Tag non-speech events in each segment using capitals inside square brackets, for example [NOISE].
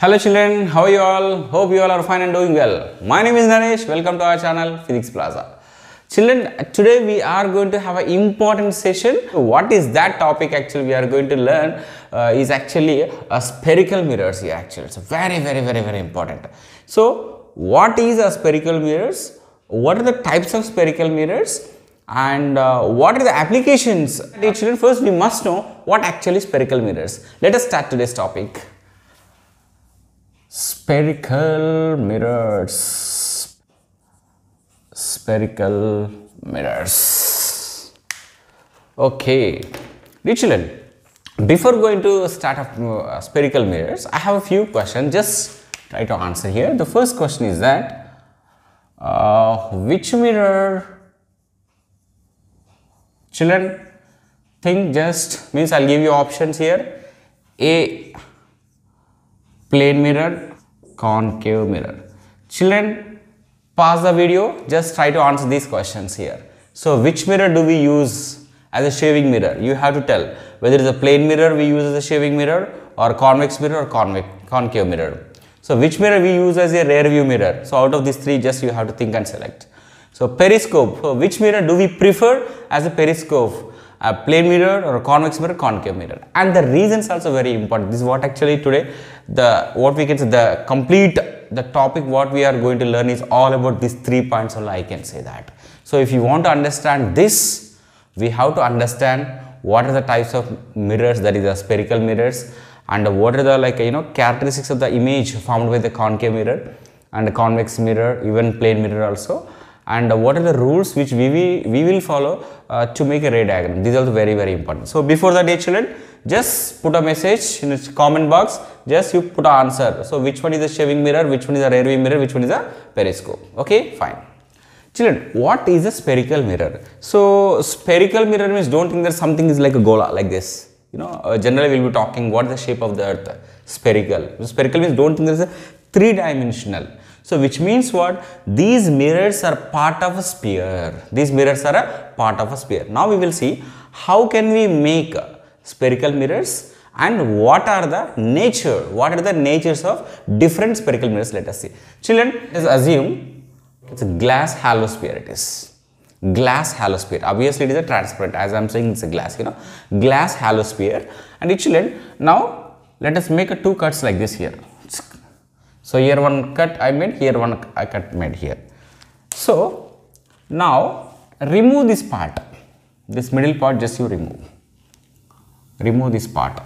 Hello children, how are you all? Hope you all are fine and doing well. My name is Naresh. Welcome to our channel Physics Plaza. Children, today we are going to have an important session. What is that topic actually we are going to learn uh, is actually a spherical mirrors here actually. It's very very very very important. So, what is a spherical mirrors? What are the types of spherical mirrors? And uh, what are the applications? Children, first we must know what actually spherical mirrors. Let us start today's topic spherical mirrors. Spherical mirrors. Okay. Dear children before going to start of uh, spherical mirrors i have a few questions. Just try to answer here. The first question is that uh, which mirror children think just means i'll give you options here. A plane mirror, concave mirror. Children, pause the video, just try to answer these questions here. So, which mirror do we use as a shaving mirror? You have to tell whether it is a plane mirror we use as a shaving mirror or convex mirror or convex, concave mirror. So, which mirror we use as a rear view mirror? So, out of these three, just you have to think and select. So, periscope, so which mirror do we prefer as a periscope? A plane mirror or a convex mirror, concave mirror. And the reasons also very important. This is what actually today the what we can say the complete the topic what we are going to learn is all about these three points only I can say that. So if you want to understand this, we have to understand what are the types of mirrors that is the spherical mirrors and what are the like you know characteristics of the image formed by the concave mirror and the convex mirror even plane mirror also and what are the rules which we, we, we will follow uh, to make a ray diagram. These are very very important. So before that dear children, just put a message in its comment box, just you put an answer. So which one is a shaving mirror, which one is a rear view mirror, which one is a periscope. Okay, fine. Children, what is a spherical mirror? So spherical mirror means don't think that something is like a gola like this. You know, uh, generally we'll be talking what is the shape of the earth, spherical. Spherical means don't think there is a three dimensional so, which means what? These mirrors are part of a sphere. These mirrors are a part of a sphere. Now, we will see how can we make spherical mirrors and what are the nature, what are the natures of different spherical mirrors let us see. Children, let's assume it's a glass halo sphere it is. Glass halo sphere. Obviously, it is a transparent as I am saying it's a glass, you know, glass halo sphere. And children, now let us make a two cuts like this here. So, here one cut I made, here one I cut made here. So, now remove this part, this middle part just you remove, remove this part.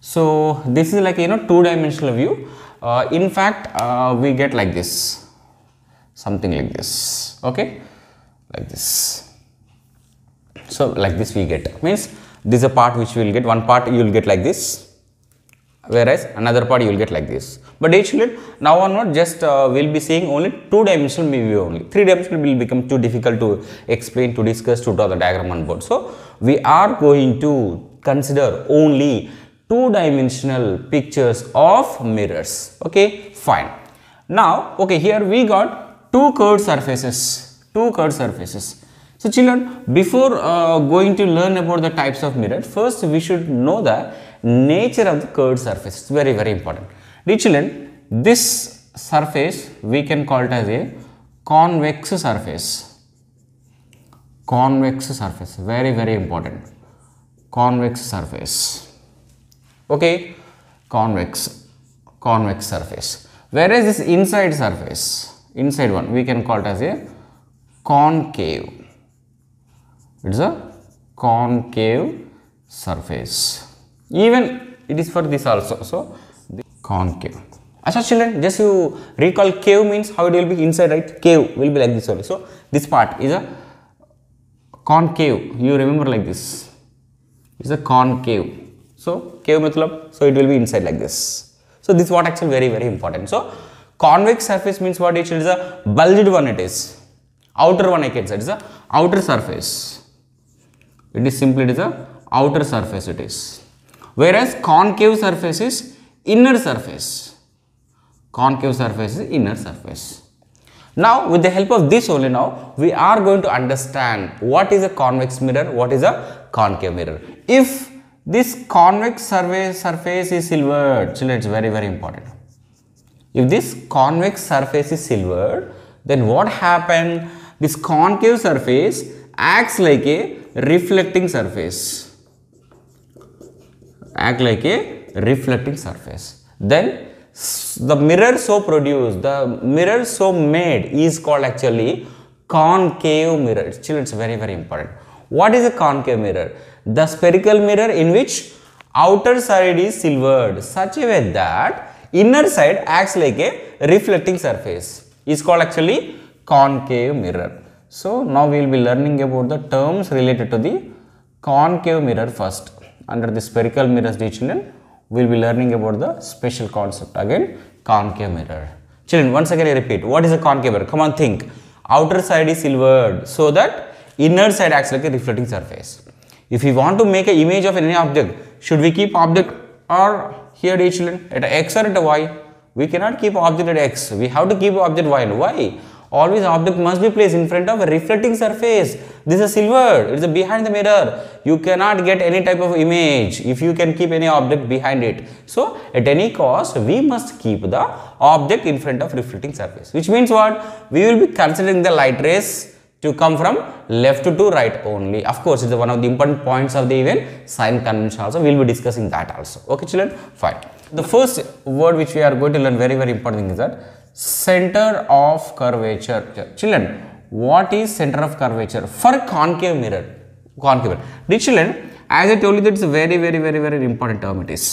So, this is like you know two dimensional view. Uh, in fact, uh, we get like this, something like this, okay, like this. So, like this we get, means this is a part which we will get, one part you will get like this, whereas another part you will get like this. But actually now onward just uh, we will be seeing only two dimensional view only. Three dimensional will become too difficult to explain, to discuss, to draw the diagram on board. So, we are going to consider only two dimensional pictures of mirrors. Okay, fine. Now, okay, here we got two curved surfaces, two curved surfaces. So, children, before uh, going to learn about the types of mirror, first we should know the nature of the curved surface. It's very, very important. Dear children, this surface we can call it as a convex surface. Convex surface, very, very important. Convex surface. Okay, convex, convex surface. Whereas this inside surface, inside one, we can call it as a concave. It's a concave surface. Even it is for this also. So, the concave. Asha children, just you recall cave means how it will be inside, right? Cave will be like this only. So, this part is a concave. You remember like this. It's a concave. So, cave matlab, so it will be inside like this. So, this is what actually very, very important. So, convex surface means what it is a bulged one it is. Outer one I can say it is a outer surface. It is simply it is a outer surface it is. Whereas concave surface is inner surface. Concave surface is inner surface. Now, with the help of this only now, we are going to understand what is a convex mirror, what is a concave mirror. If this convex surface, surface is silvered, children, it's very, very important. if this convex surface is silvered, then what happened? This concave surface acts like a reflecting surface. Act like a reflecting surface. Then the mirror so produced, the mirror so made is called actually concave mirror. Children, it's very very important. What is a concave mirror? The spherical mirror in which outer side is silvered such a way that inner side acts like a reflecting surface is called actually concave mirror. So, now we will be learning about the terms related to the concave mirror first. Under the spherical mirrors, dear children, we will be learning about the special concept again concave mirror. Children, once again I repeat, what is a concave mirror? Come on, think. Outer side is silvered so that inner side acts like a reflecting surface. If we want to make an image of any object, should we keep object or here dear children at x or at y? We cannot keep object at x. We have to keep object y. Why? Always object must be placed in front of a reflecting surface. This is silver. It is behind the mirror. You cannot get any type of image if you can keep any object behind it. So, at any cost, we must keep the object in front of reflecting surface. Which means what? We will be considering the light rays to come from left to right only. Of course, it is one of the important points of the event sign convention also. We will be discussing that also. Okay, children? Fine. The first word which we are going to learn very, very important thing is that center of curvature. Children, what is center of curvature? For concave mirror. Concave mirror. Children, as I told you that it's a very, very, very, very important term it is.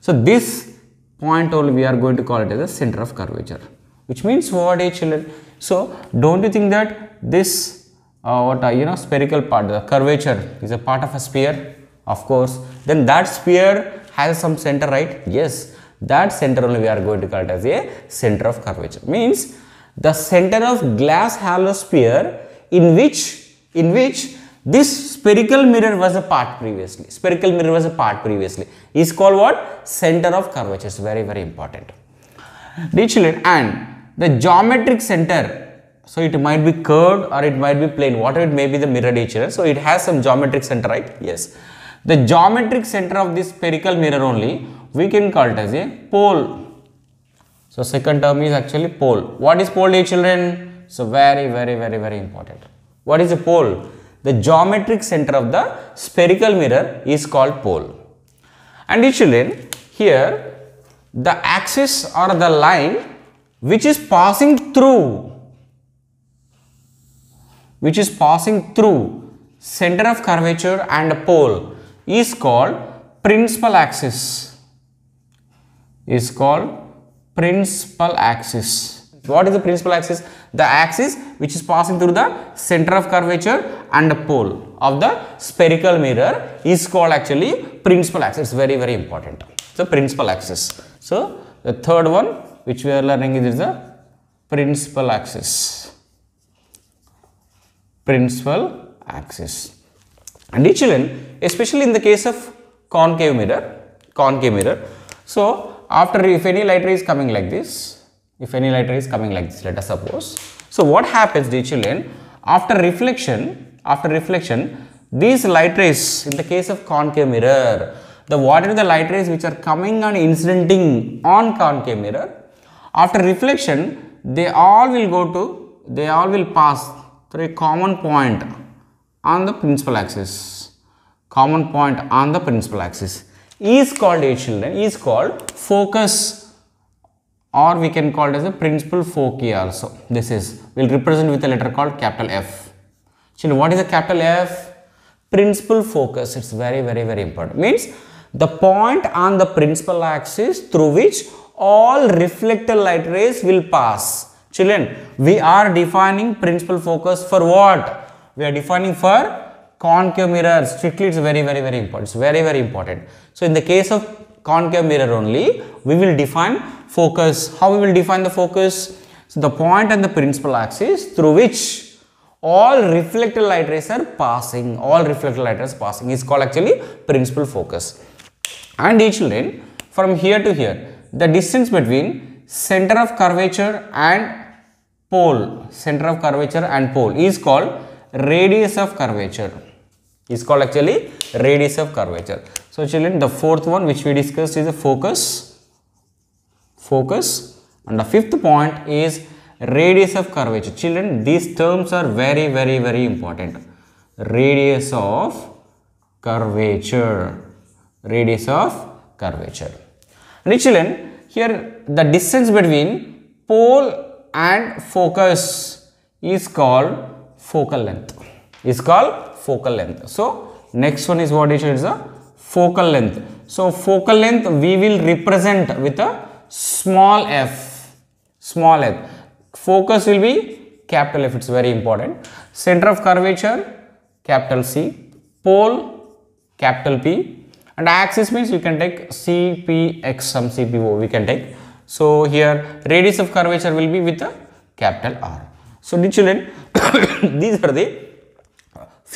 So, this point only we are going to call it as a center of curvature. Which means what is children? So, don't you think that this uh, what uh, you know spherical part the curvature is a part of a sphere of course then that sphere has some center right yes that center only we are going to call it as a center of curvature. Means the center of glass hollow sphere in which in which this spherical mirror was a part previously. Spherical mirror was a part previously. Is called what? Center of curvature. Is very very important. Dear children and the geometric center so it might be curved or it might be plane whatever it may be the mirror children so it has some geometric center right? Yes. The geometric center of this spherical mirror only we can call it as a pole. So second term is actually pole. What is pole dear children? So very very very very important. What is a pole? The geometric center of the spherical mirror is called pole. And dear children here the axis or the line which is passing through which is passing through center of curvature and pole is called principal axis is called principal axis. What is the principal axis? The axis which is passing through the center of curvature and the pole of the spherical mirror is called actually principal axis. Very very important. So principal axis. So the third one which we are learning is the principal axis. Principal axis. And children, especially in the case of concave mirror, concave mirror. So, after if any light ray is coming like this, if any light ray is coming like this, let us suppose. So, what happens dear children, after reflection, after reflection, these light rays in the case of concave mirror, the what are the light rays which are coming and incidenting on concave mirror, after reflection, they all will go to, they all will pass through a common point on the principal axis. Common point on the principal axis is called a children. Is called focus or we can call it as a principal foci also. This is we'll represent with a letter called capital F. Children what is a capital F? Principal focus. It's very very very important. Means the point on the principal axis through which all reflected light rays will pass. Children we are defining principal focus for what? We are defining for concave mirror strictly it's very very very important. It's very very important. So in the case of concave mirror only we will define focus. How we will define the focus? So the point and the principal axis through which all reflected light rays are passing. All reflected light rays passing. Is called actually principal focus. And each children from here to here the distance between center of curvature and pole center of curvature and pole is called radius of curvature is called actually radius of curvature. So children the fourth one which we discussed is the focus, focus And the fifth point is radius of curvature. Children, these terms are very, very, very important. Radius of curvature. Radius of curvature. And children, here the distance between pole and focus is called focal length. Is called focal length. So, next one is what is the focal length. So, focal length we will represent with a small f, small f. Focus will be capital F, it's very important. Center of curvature, capital C. Pole, capital P. And axis means you can take CPX, some CPO we can take. So, here radius of curvature will be with a capital R. So, children, [COUGHS] these are the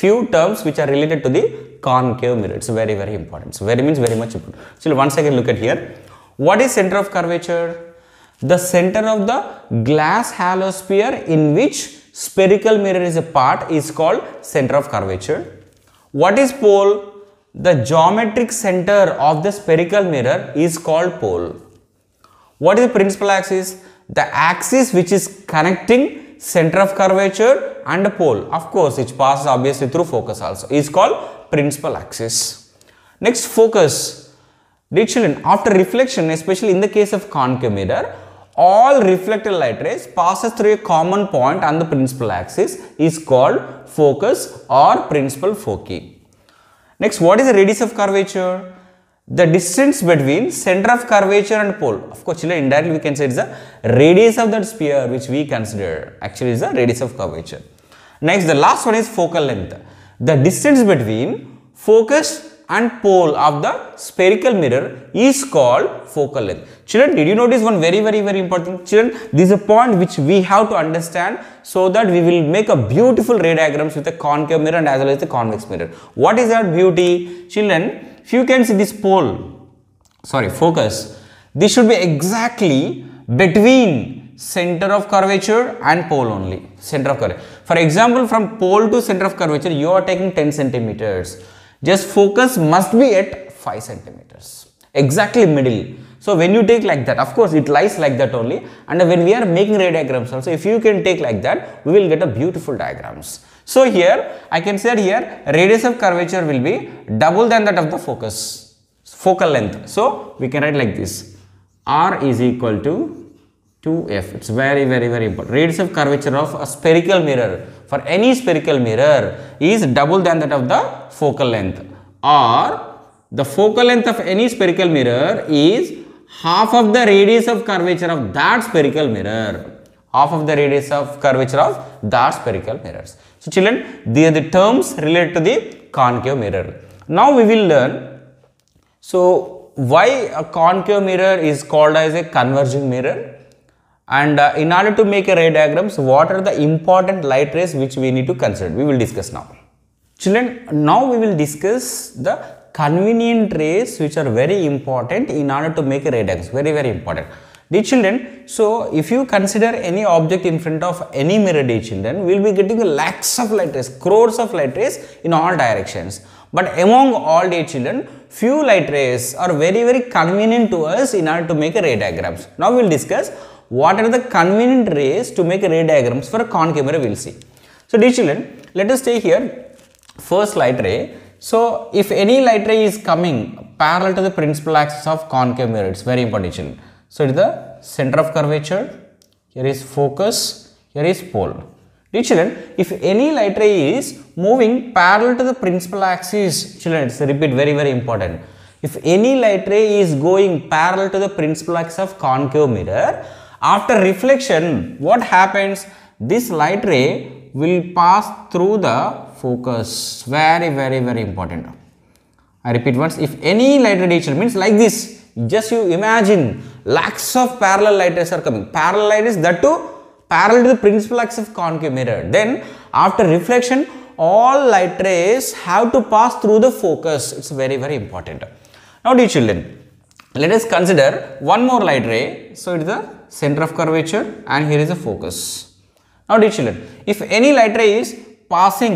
few terms which are related to the concave mirror. It's very, very important. So, very means very much important. So, once again look at here. What is center of curvature? The center of the glass halo sphere in which spherical mirror is a part is called center of curvature. What is pole? The geometric center of the spherical mirror is called pole. What is the principal axis? The axis which is connecting center of curvature and pole. Of course, it passes obviously through focus also. Is called principal axis. Next, focus. Dear children, after reflection, especially in the case of concave mirror, all reflected light rays passes through a common point on the principal axis is called focus or principal foci. Next, what is the radius of curvature? The distance between center of curvature and pole. Of course, indirectly we can say it is the radius of that sphere which we consider. Actually, is the radius of curvature. Next, the last one is focal length. The distance between focus and pole of the spherical mirror is called focal length. Children, did you notice one very, very, very important? Children, this is a point which we have to understand so that we will make a beautiful ray diagrams with a concave mirror and as well as the convex mirror. What is that beauty? Children, if you can see this pole, sorry, focus, this should be exactly between center of curvature and pole only, center of curvature. For example, from pole to center of curvature, you are taking 10 centimeters just focus must be at 5 centimeters, exactly middle. So when you take like that, of course it lies like that only and when we are making ray diagrams also, if you can take like that, we will get a beautiful diagrams. So here, I can say here, radius of curvature will be double than that of the focus, focal length. So we can write like this, R is equal to 2f. It's very, very, very important. Radius of curvature of a spherical mirror for any spherical mirror is double than that of the focal length or the focal length of any spherical mirror is half of the radius of curvature of that spherical mirror half of the radius of curvature of that spherical mirrors. So, children, these are the terms related to the concave mirror. Now, we will learn. So, why a concave mirror is called as a converging mirror and uh, in order to make a ray diagrams, what are the important light rays which we need to consider? We will discuss now. Children, now we will discuss the convenient rays which are very important in order to make a ray diagrams. Very, very important. Dear children, so if you consider any object in front of any mirror, dear children, we will be getting lakhs of light rays, crores of light rays in all directions. But among all dear children, few light rays are very, very convenient to us in order to make a ray diagrams. Now we will discuss what are the convenient rays to make ray diagrams for a concave mirror we will see. So dear children, let us take here first light ray. So if any light ray is coming parallel to the principal axis of concave mirror, it's very important children. So it is the center of curvature, here is focus, here is pole. Dear children, if any light ray is moving parallel to the principal axis, children, it's repeat very very important. If any light ray is going parallel to the principal axis of concave mirror, after reflection, what happens? This light ray will pass through the focus. Very, very, very important. I repeat once, if any light radiation means like this, just you imagine lakhs of parallel light rays are coming. Parallel light is that too parallel to the principal axis of concave mirror. Then after reflection, all light rays have to pass through the focus. It's very, very important. Now dear children, let us consider one more light ray. So it is the center of curvature and here is the focus. Now dear children, if any light ray is passing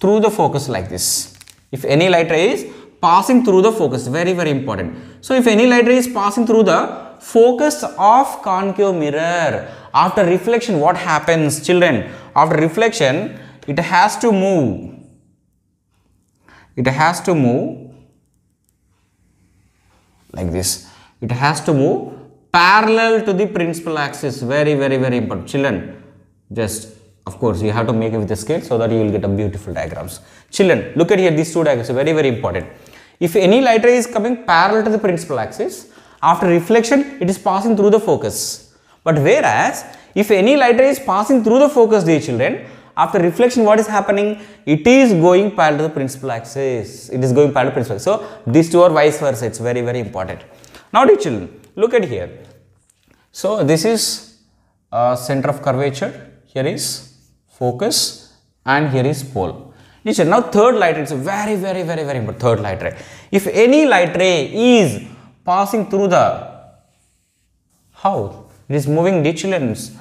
through the focus like this, if any light ray is passing through the focus, very very important. So if any light ray is passing through the focus of concave mirror. After reflection, what happens, children? After reflection, it has to move. It has to move like this. It has to move parallel to the principal axis. Very, very, very important. Children, just of course, you have to make it with a scale so that you will get a beautiful diagrams. Children, look at here, these two diagrams very, very important. If any light ray is coming parallel to the principal axis, after reflection, it is passing through the focus. But whereas, if any light ray is passing through the focus, dear children, after reflection, what is happening? It is going parallel to the principal axis. It is going parallel to principal. axis. So, these two are vice versa. It's very, very important. Now, dear children, look at here. So, this is uh, center of curvature. Here is focus and here is pole. Listen, now third light ray is very, very, very, very important. Third light ray. If any light ray is passing through the how? It is moving vigilance.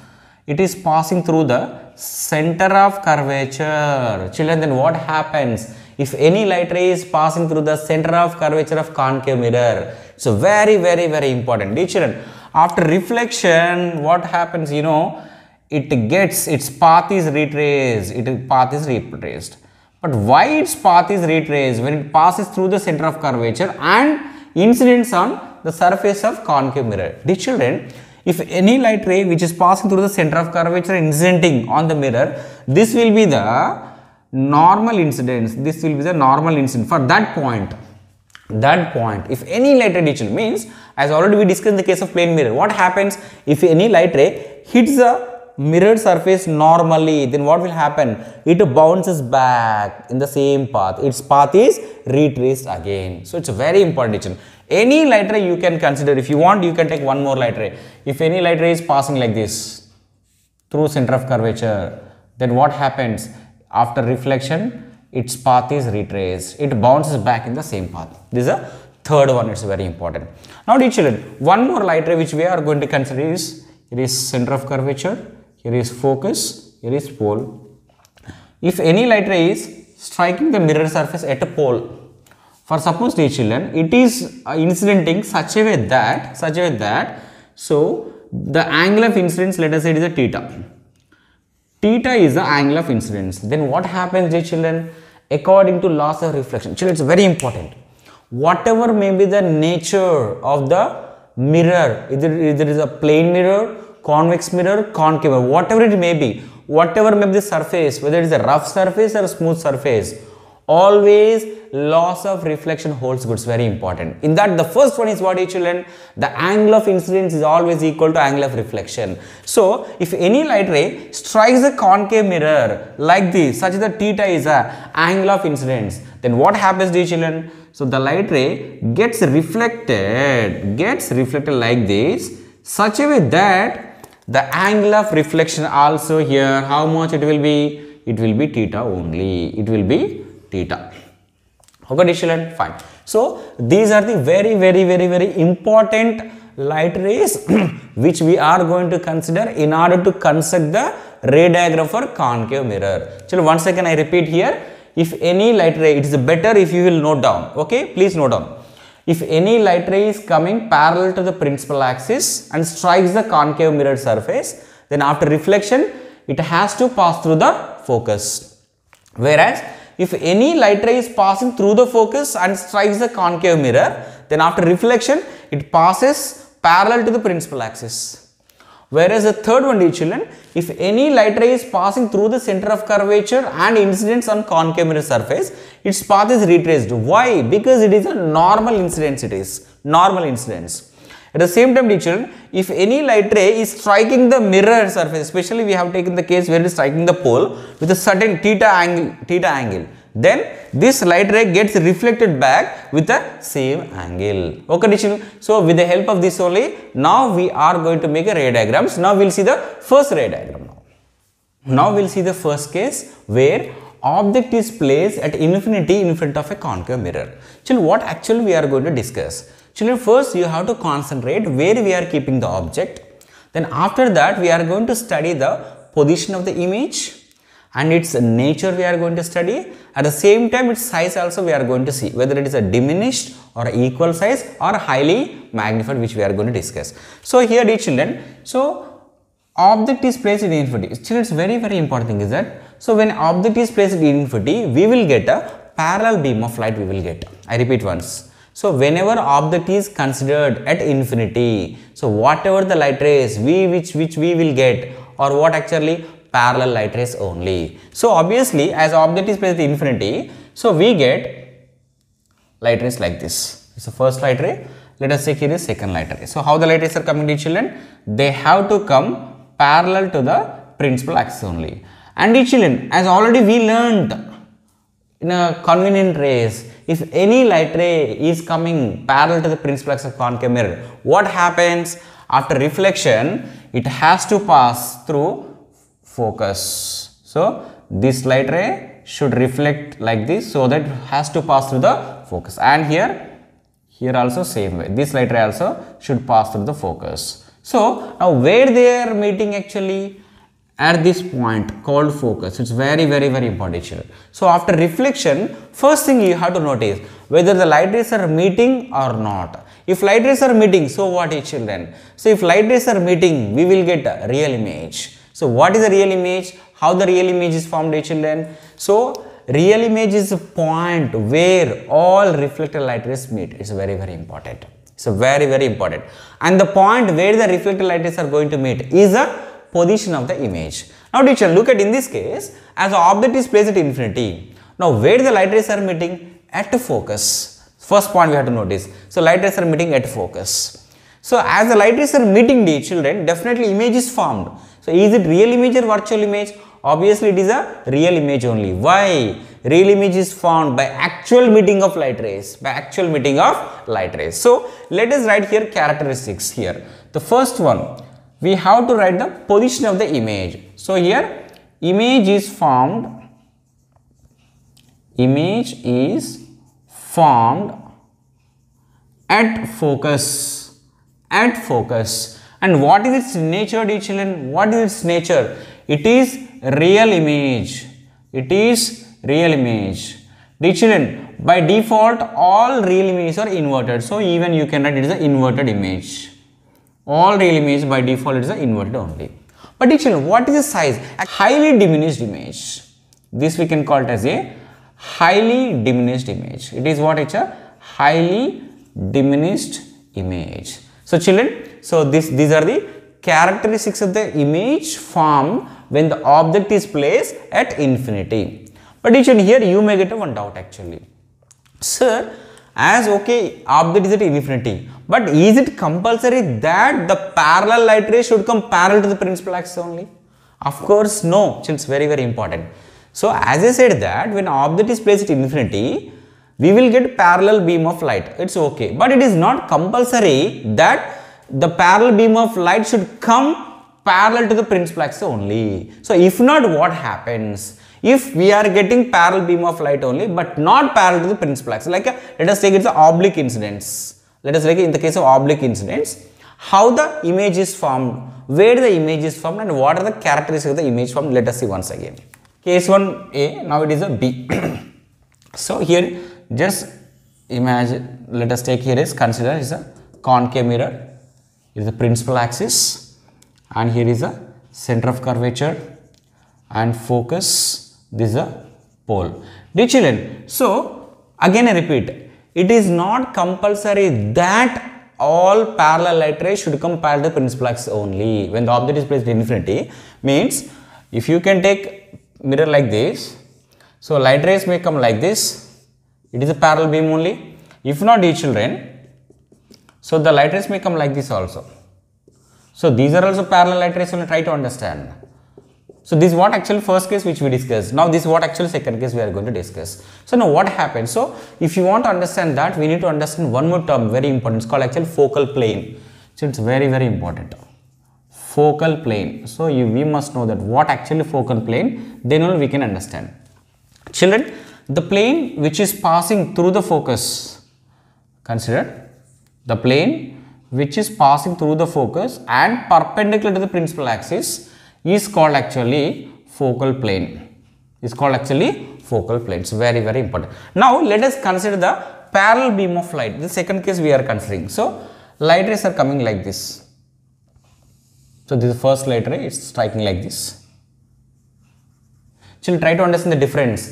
It is passing through the center of curvature. Children, then what happens? If any light ray is passing through the center of curvature of concave mirror. So very, very, very important. Children, after reflection, what happens? You know, it gets its path is retraced its path is retraced but why its path is retraced when it passes through the center of curvature and incidents on the surface of concave mirror? Dear children if any light ray which is passing through the center of curvature incidenting on the mirror this will be the normal incidence. This will be the normal incident for that point. That point. If any light ray means as already we discussed in the case of plane mirror what happens if any light ray hits the mirrored surface normally then what will happen? It bounces back in the same path. Its path is retraced again. So it's a very important decision. Any light ray you can consider. If you want you can take one more light ray. If any light ray is passing like this through center of curvature then what happens? After reflection its path is retraced. It bounces back in the same path. This is a third one. It's very important. Now dear children one more light ray which we are going to consider is it is center of curvature here is focus, here is pole. If any light ray is striking the mirror surface at a pole, for suppose dear children, it is uh, incidenting such a way that, such a way that, so the angle of incidence let us say it is a theta. Theta is the angle of incidence. Then what happens dear children? According to laws of reflection, children it's very important. Whatever may be the nature of the mirror, either, either it is a plane mirror convex mirror, concave mirror, whatever it may be, whatever may be the surface, whether it is a rough surface or smooth surface, always laws of reflection holds good. It's very important. In that, the first one is what you children? The angle of incidence is always equal to angle of reflection. So, if any light ray strikes a concave mirror like this, such that theta is a angle of incidence, then what happens dear children? So, the light ray gets reflected, gets reflected like this, such a way that the angle of reflection also here, how much it will be? It will be theta only. It will be theta. Okay, children, fine. So, these are the very, very, very, very important light rays [CLEARS THROAT] which we are going to consider in order to construct the ray diagram for concave mirror. Children, once again I repeat here, if any light ray, it is better if you will note down. Okay, please note down. If any light ray is coming parallel to the principal axis and strikes the concave mirror surface, then after reflection, it has to pass through the focus. Whereas, if any light ray is passing through the focus and strikes the concave mirror, then after reflection, it passes parallel to the principal axis. Whereas the third one, dear children, if any light ray is passing through the center of curvature and incidence on concave mirror surface, its path is retraced. Why? Because it is a normal incidence it is. Normal incidence. At the same time, dear children, if any light ray is striking the mirror surface, especially we have taken the case where it is striking the pole with a certain theta angle, theta angle then this light ray gets reflected back with the same angle. Okay so with the help of this only now we are going to make a ray diagrams. Now we'll see the first ray diagram now. Now we'll see the first case where object is placed at infinity in front of a concave mirror. Children what actually we are going to discuss? Children first you have to concentrate where we are keeping the object. Then after that we are going to study the position of the image and its nature we are going to study at the same time its size also we are going to see whether it is a diminished or equal size or highly magnified which we are going to discuss. So here dear children, so object is placed in infinity. Children, it's very very important thing is that so when object is placed in infinity, we will get a parallel beam of light we will get. I repeat once. So whenever object is considered at infinity, so whatever the light rays we which which we will get or what actually parallel light rays only. So obviously as object is placed at infinity, so we get light rays like this. The first light ray. Let us take here is second light ray. So how the light rays are coming to children? They have to come parallel to the principal axis only. And the children, as already we learned in a convenient rays, if any light ray is coming parallel to the principal axis of concave mirror, what happens? After reflection, it has to pass through focus. So, this light ray should reflect like this so that has to pass through the focus and here, here also same way. This light ray also should pass through the focus. So, now where they are meeting actually? At this point called focus. It's very, very, very important. Children. So, after reflection, first thing you have to notice whether the light rays are meeting or not. If light rays are meeting, so what is children? So, if light rays are meeting, we will get a real image. So, what is the real image? How the real image is formed, children? So, real image is a point where all reflected light rays meet. It's very, very important. So very, very important. And the point where the reflected light rays are going to meet is a position of the image. Now teacher, look at in this case, as the object is placed at infinity. Now where the light rays are meeting? At focus. First point we have to notice. So light rays are meeting at focus. So as the light rays are meeting the children, definitely image is formed. So is it real image or virtual image? Obviously it is a real image only. Why? Real image is formed by actual meeting of light rays, by actual meeting of light rays. So let us write here characteristics here. The first one, we have to write the position of the image. So here image is formed, image is formed at focus, at focus. And what is its nature, dear children? What is its nature? It is real image. It is real image. Dear children, by default, all real images are inverted. So, even you can write it is an inverted image. All real images by default it is an inverted only. But dear children, what is the size? A highly diminished image. This we can call it as a highly diminished image. It is what it's a highly diminished image. So, children, so this these are the characteristics of the image formed when the object is placed at infinity. But here you may get one doubt actually. Sir, as okay, object is at infinity, but is it compulsory that the parallel light ray should come parallel to the principal axis only? Of course, no. It's very, very important. So, as I said that when object is placed at infinity, we will get parallel beam of light. It's okay. But it is not compulsory that the parallel beam of light should come parallel to the principal axis only. So, if not what happens? If we are getting parallel beam of light only but not parallel to the principal axis like a, let us take it's the oblique incidence. Let us take in the case of oblique incidence how the image is formed, where the image is formed and what are the characteristics of the image formed let us see once again. Case 1A now it is a B. [CLEARS THROAT] so, here just imagine let us take here is consider is a concave mirror is the principal axis and here is the center of curvature and focus. This is a pole. Dear children, so again I repeat it is not compulsory that all parallel light rays should come parallel the principal axis only. When the object is placed in infinity means if you can take mirror like this so light rays may come like this. It is a parallel beam only. If not dear children so the light rays may come like this also so these are also parallel light rays only try to understand. So this is what actually first case which we discussed. Now this is what actually second case we are going to discuss. So now what happens? So if you want to understand that we need to understand one more term very important. It's called actual focal plane. So it's very very important. Focal plane. So you we must know that what actually focal plane then only we can understand. Children the plane which is passing through the focus consider the plane which is passing through the focus and perpendicular to the principal axis is called actually focal plane. is called actually focal plane. It's very, very important. Now, let us consider the parallel beam of light. The second case we are considering. So, light rays are coming like this. So, this is first light ray, it's striking like this. Children, try to understand the difference.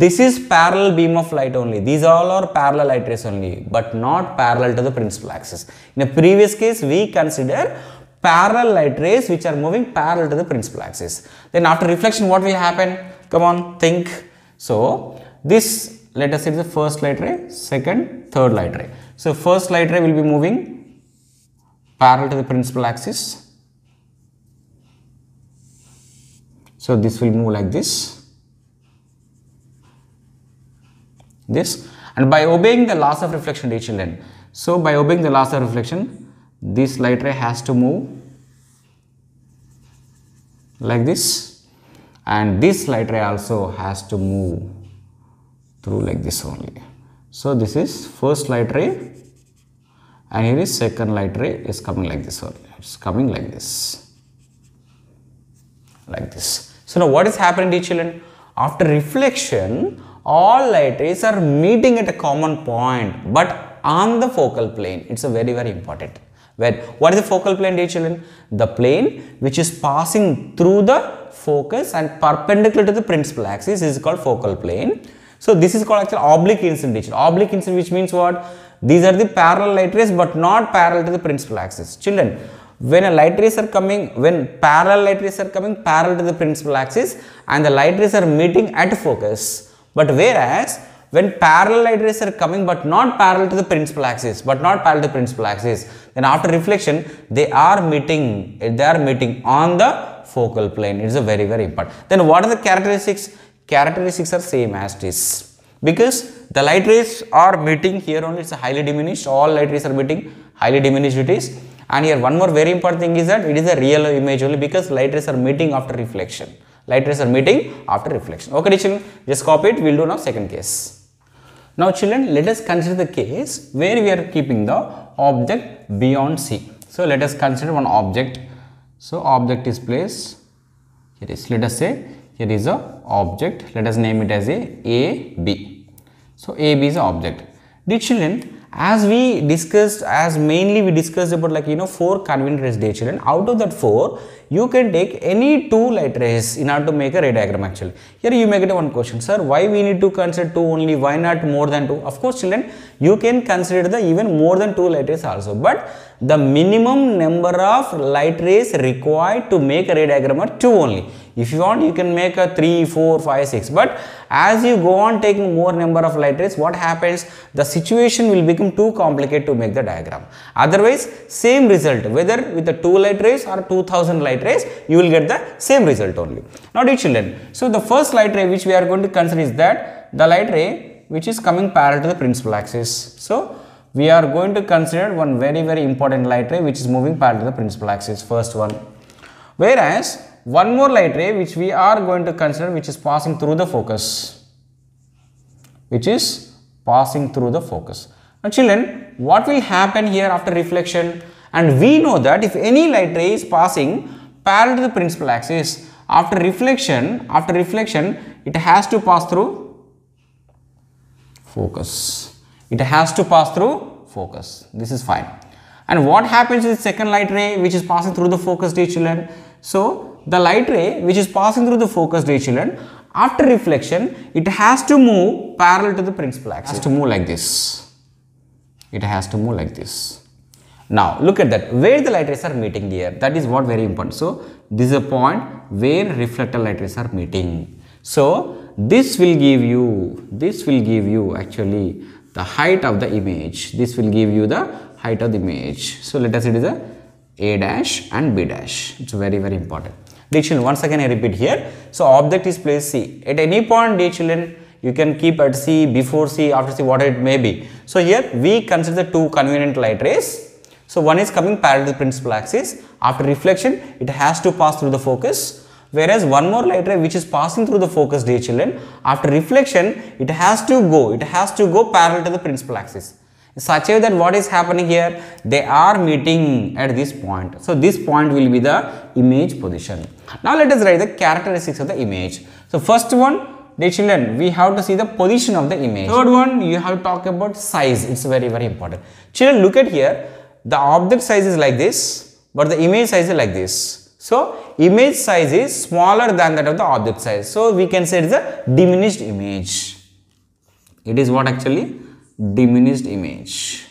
This is parallel beam of light only. These all are parallel light rays only, but not parallel to the principal axis. In a previous case, we consider parallel light rays which are moving parallel to the principal axis. Then after reflection, what will happen? Come on, think. So, this let us say the first light ray, second, third light ray. So, first light ray will be moving parallel to the principal axis. So, this will move like this. This and by obeying the laws of reflection, dear. So, by obeying the laws of reflection, this light ray has to move like this and this light ray also has to move through like this only. So, this is first light ray and here is second light ray is coming like this only. It's coming like this, like this. So, now what is happening dear children? After reflection, all light rays are meeting at a common point but on the focal plane. It's a very, very important. Where, what is the focal plane dear children? The plane which is passing through the focus and perpendicular to the principal axis is called focal plane. So, this is called actually oblique incident. Oblique incident which means what? These are the parallel light rays but not parallel to the principal axis. Children, when a light rays are coming, when parallel light rays are coming parallel to the principal axis and the light rays are meeting at focus. But whereas when parallel light rays are coming but not parallel to the principal axis, but not parallel to the principal axis, then after reflection they are meeting, they are meeting on the focal plane. It is a very, very important. Then what are the characteristics? Characteristics are same as this because the light rays are meeting here only it's highly diminished all light rays are meeting highly diminished it is and here one more very important thing is that it is a real image only because light rays are meeting after reflection light rays are meeting after reflection. Okay children just copy it. We'll do now second case. Now children let us consider the case where we are keeping the object beyond c. So let us consider one object. So object is placed here is let us say here is a object. Let us name it as a a b. So a b is a object. Dear children as we discussed as mainly we discussed about like you know four convenient rays dear children. Out of that four you can take any two light rays in order to make a ray diagram actually. Here you may get one question. Sir why we need to consider two only? Why not more than two? Of course children you can consider the even more than two light rays also. But the minimum number of light rays required to make a ray diagram are two only if you want you can make a 3, 4, 5, 6 but as you go on taking more number of light rays what happens the situation will become too complicated to make the diagram. Otherwise same result whether with the 2 light rays or 2000 light rays you will get the same result only. Now dear children so the first light ray which we are going to consider is that the light ray which is coming parallel to the principal axis. So we are going to consider one very very important light ray which is moving parallel to the principal axis first one. Whereas one more light ray which we are going to consider which is passing through the focus. Which is passing through the focus. Now children what will happen here after reflection? And we know that if any light ray is passing parallel to the principal axis after reflection after reflection it has to pass through focus. It has to pass through focus. This is fine. And what happens with second light ray which is passing through the focus dear children? So the light ray which is passing through the focus dear children after reflection it has to move parallel to the principal axis. It has to move like this. It has to move like this. Now look at that where the light rays are meeting here that is what very important. So this is a point where reflected light rays are meeting. So this will give you this will give you actually the height of the image. This will give you the height of the image. So let us say it is a A dash and B dash. It's very very important. Dear children, once again I repeat here. So object is placed C. At any point, dear children, you can keep at C, before C, after C, whatever it may be. So here we consider the two convenient light rays. So one is coming parallel to the principal axis. After reflection, it has to pass through the focus. Whereas one more light ray which is passing through the focus, dear children, after reflection, it has to go, it has to go parallel to the principal axis such that what is happening here they are meeting at this point so this point will be the image position now let us write the characteristics of the image so first one dear children, we have to see the position of the image. Third one, you have to talk about size. It's very, very important. Children, look at here. The object size is like this, but the image size is like this. So, image size is smaller than that of the object size. So, we can say it is a diminished image. It is what actually? Diminished image.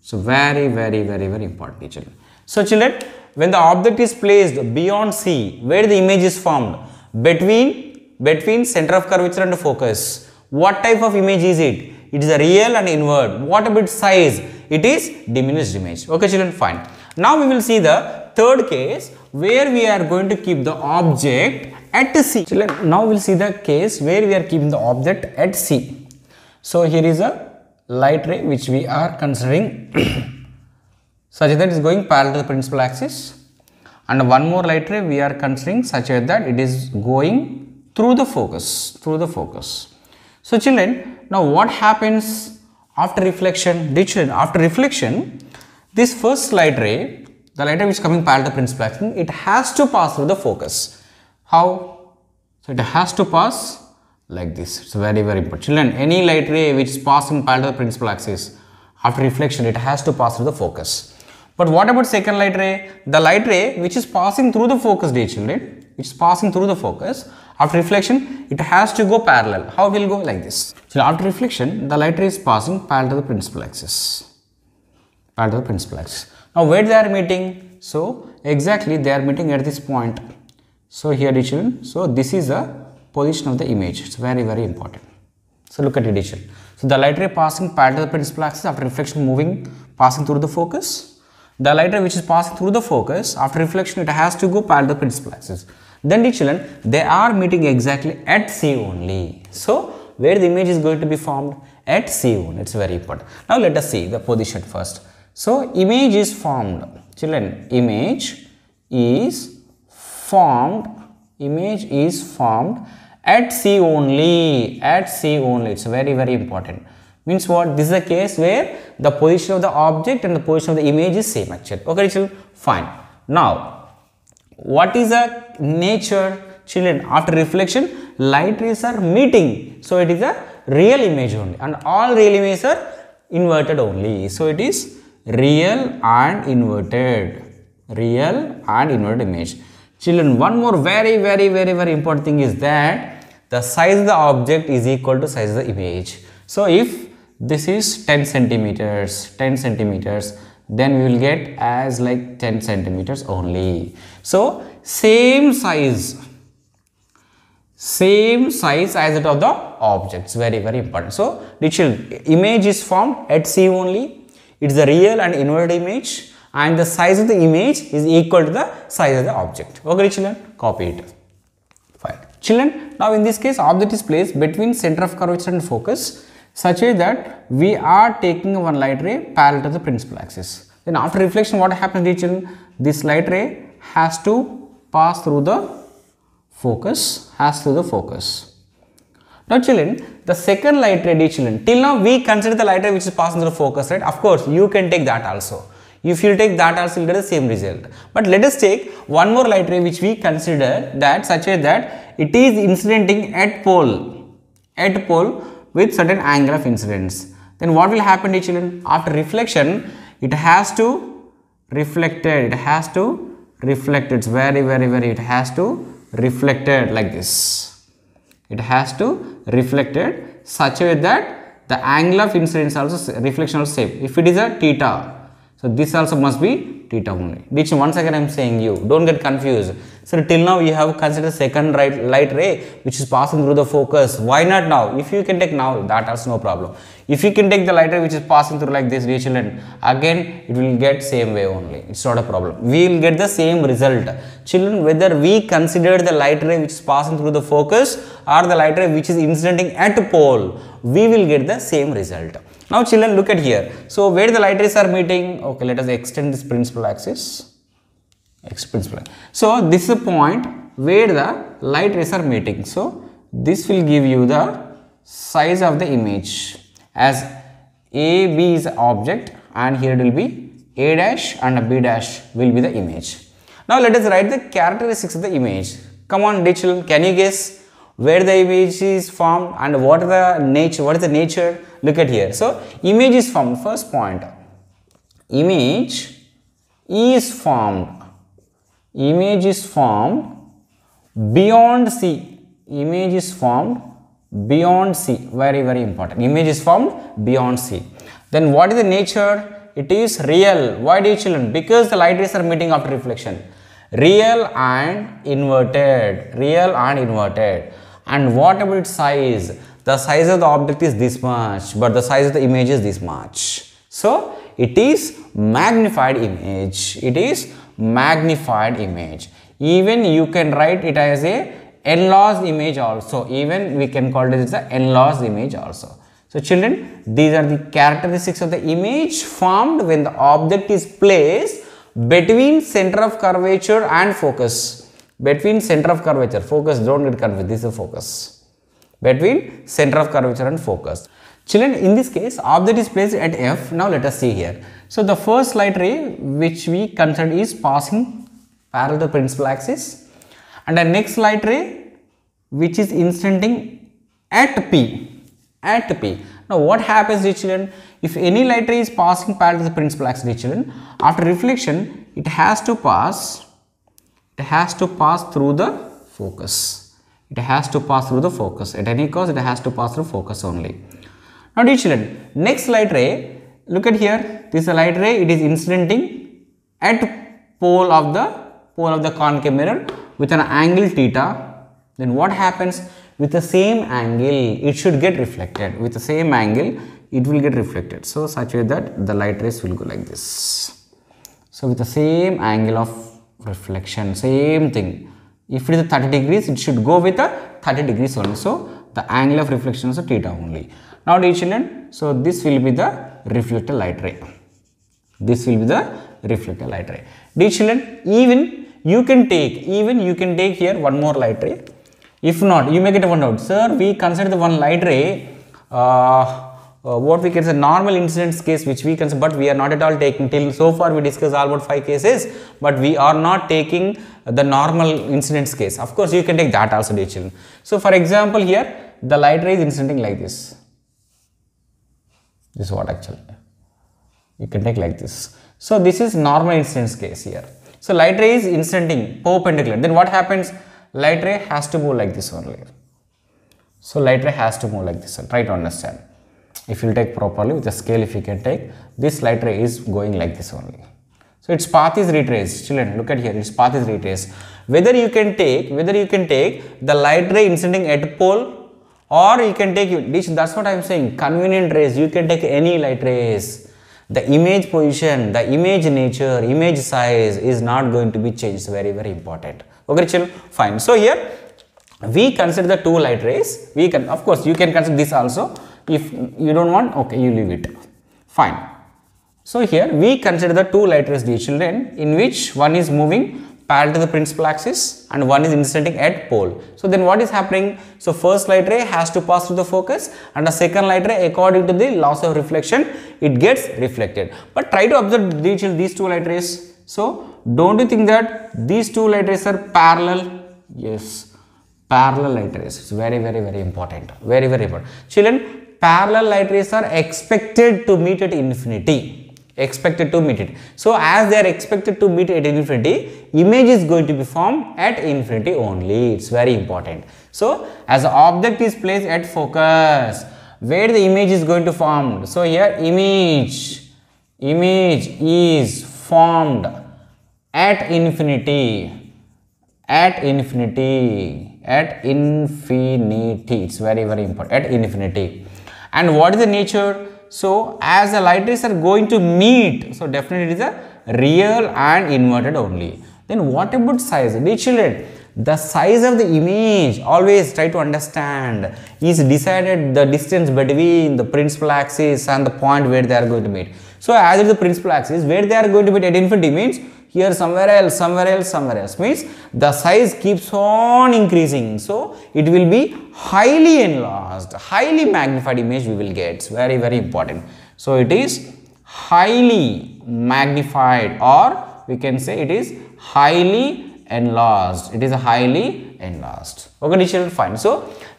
So, very, very, very, very important children. So, children, when the object is placed beyond C, where the image is formed? Between, between center of curvature and focus. What type of image is it? It is a real and inward. What about size? It is diminished image. Okay children, fine. Now we will see the third case where we are going to keep the object at C. Children, now we will see the case where we are keeping the object at C. So here is a light ray which we are considering. Such that it is going parallel to the principal axis. And one more light ray we are considering such that it is going through the focus through the focus. So children now what happens after reflection? Children after reflection this first light ray the light ray which is coming parallel to the principal axis it has to pass through the focus. How? So it has to pass like this it's very very important children any light ray which is passing parallel to the principal axis after reflection it has to pass through the focus but what about second light ray? The light ray which is passing through the focus dear children, which is passing through the focus, after reflection it has to go parallel. How will go like this? So after reflection the light ray is passing parallel to the principal axis. Parallel to the principal axis. Now where they are meeting? So exactly they are meeting at this point. So here dear children, so this is the position of the image. It's very very important. So look at children. So the light ray passing parallel to the principal axis after reflection moving passing through the focus. The light ray which is passing through the focus after reflection it has to go parallel to the principal axis. Then the children they are meeting exactly at c only. So where the image is going to be formed? At c only. It's very important. Now let us see the position first. So image is formed. Children image is formed. Image is formed at c only at c only. It's very very important. Means what? This is a case where the position of the object and the position of the image is same actually. Okay children fine. Now what is the nature children? After reflection light rays are meeting. So it is a real image only. And all real images are inverted only. So it is real and inverted. Real and inverted image children one more very very very very important thing is that the size of the object is equal to size of the image. So if this is 10 centimeters 10 centimeters then we will get as like 10 centimeters only. So same size same size as that of the objects. Very very important. So digital image is formed at c only. It's a real and inverted image and the size of the image is equal to the size of the object okay children copy it fine children now in this case object is placed between center of curvature and focus such that we are taking one light ray parallel to the principal axis. Then after reflection what happens children? This light ray has to pass through the focus, has through the focus. Now children, the second light ray children, till now we consider the light ray which is passing through the focus, right? Of course, you can take that also. If you take that also, you get the same result. But let us take one more light ray which we consider that such a that it is incidenting at pole, at pole with certain angle of incidence. Then what will happen to children? After reflection, it has to reflected, it has to reflect, it's very very very, it has to reflected like this. It has to reflected such a way that the angle of incidence also reflection also same. If it is a theta, so this also must be theta only. Which once again I am saying you, don't get confused. So till now you have considered second right light ray which is passing through the focus. Why not now? If you can take now, that has no problem. If you can take the light ray which is passing through like this, dear children, again it will get same way only. It's not a problem. We will get the same result. Children, whether we consider the light ray which is passing through the focus or the light ray which is incidenting at pole, we will get the same result. Now children look at here. So where the light rays are meeting, okay let us extend this principal axis. X principal. So this is a point where the light rays are meeting. So this will give you the size of the image as AB is object and here it will be A dash and B dash will be the image. Now let us write the characteristics of the image. Come on, children, can you guess where the image is formed and what the nature what is the nature look at here. So image is formed. First point. Image is formed. Image is formed beyond c. Image is formed beyond c. Very very important. Image is formed beyond c. Then what is the nature? It is real. Why do you children? Because the light rays are meeting after reflection. Real and inverted. Real and inverted. And what about its size the size of the object is this much but the size of the image is this much. So it is magnified image. It is magnified image. Even you can write it as a enlarged image also. Even we can call it as a enlarged image also. So children these are the characteristics of the image formed when the object is placed between center of curvature and focus. Between center of curvature focus don't get confused this is focus between center of curvature and focus. Children in this case object is placed at f. Now let us see here. So the first light ray which we consider is passing parallel to the principal axis. And the next light ray which is incidenting at p at p. Now what happens children? If any light ray is passing parallel to the principal axis children after reflection it has to pass it has to pass through the focus it has to pass through the focus. At any cost it has to pass through focus only. Now dear children next light ray look at here. This is a light ray. It is incidenting at pole of the pole of the concave mirror with an angle theta. Then what happens? With the same angle it should get reflected. With the same angle it will get reflected. So such way that the light rays will go like this. So with the same angle of reflection same thing if it is 30 degrees it should go with a 30 degrees only so the angle of reflection is theta only. Now dear children so this will be the reflected light ray. This will be the reflected light ray. Dear children even you can take even you can take here one more light ray. If not you may get one out sir we consider the one light ray uh, uh, what we can say normal incidence case which we consider but we are not at all taking till so far we discussed all about five cases but we are not taking the normal incidence case. Of course you can take that also dear children. So for example here the light ray is incidenting like this. This is what actually. You can take like this. So this is normal incidence case here. So light ray is incidenting perpendicular then what happens? Light ray has to move like this only. So light ray has to move like this one. Try to understand if you take properly with the scale if you can take this light ray is going like this only. So its path is retraced. Children look at here its path is retraced. Whether you can take whether you can take the light ray incidenting at pole or you can take this that's what i'm saying. Convenient rays you can take any light rays. The image position the image nature image size is not going to be changed. Very very important. Okay children fine. So here we consider the two light rays. We can of course you can consider this also if you don't want okay you leave it fine so here we consider the two light rays children in which one is moving parallel to the principal axis and one is incidenting at pole. So then what is happening? So first light ray has to pass through the focus and the second light ray according to the laws of reflection it gets reflected. But try to observe these two light rays. So don't you think that these two light rays are parallel? Yes, parallel light rays. It's very very very important. Very very important. Children, parallel light rays are expected to meet at infinity expected to meet it. So, as they are expected to meet at infinity, image is going to be formed at infinity only. It's very important. So, as the object is placed at focus, where the image is going to form. So, here image, image is formed at infinity, at infinity, at infinity. It's very, very important. At infinity. And what is the nature? So, as the light rays are going to meet, so definitely it is a real and inverted only. Then what about size? Children, the size of the image always try to understand is decided the distance between the principal axis and the point where they are going to meet. So, as it is the principal axis where they are going to meet at infinity means here somewhere else, somewhere else, somewhere else means the size keeps on increasing. So, it will be highly enlarged, highly magnified image we will get. It's very, very important. So, it is highly magnified or we can say it is highly enlarged it is highly enlarged okay children fine so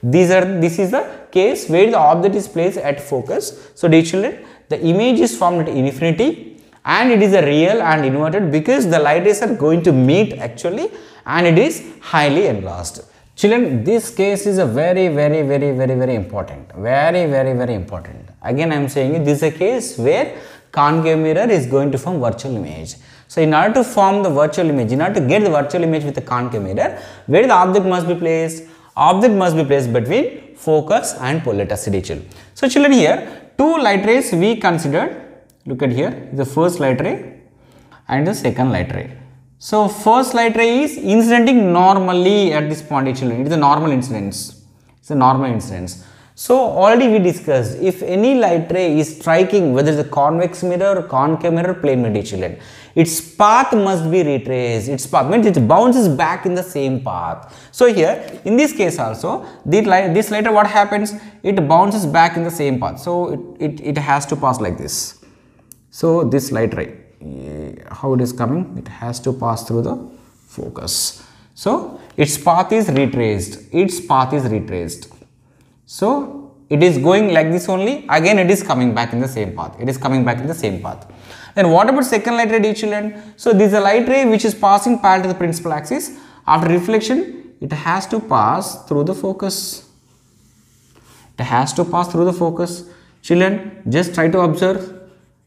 these are this is the case where the object is placed at focus so children the image is formed at infinity and it is a real and inverted because the light rays are going to meet actually and it is highly enlarged. Children this case is a very very very very very important. Very very very important. Again i am saying this is a case where concave mirror is going to form virtual image. So in order to form the virtual image in order to get the virtual image with the concave mirror where the object must be placed? Object must be placed between focus and polarity children. So children here two light rays we considered look at here the first light ray and the second light ray. So first light ray is incidenting normally at this point children it is a normal incidence. It's a normal incidence. So already we discussed if any light ray is striking whether it's a convex mirror concave mirror plane children its path must be retraced. Its path means it bounces back in the same path. So here in this case also this light this light ray what happens? It bounces back in the same path. So it, it, it has to pass like this so this light ray how it is coming? It has to pass through the focus. So its path is retraced. Its path is retraced. So it is going like this only. Again it is coming back in the same path. It is coming back in the same path. Then what about second light ray dear children? So this is a light ray which is passing parallel to the principal axis. After reflection it has to pass through the focus. It has to pass through the focus. Children just try to observe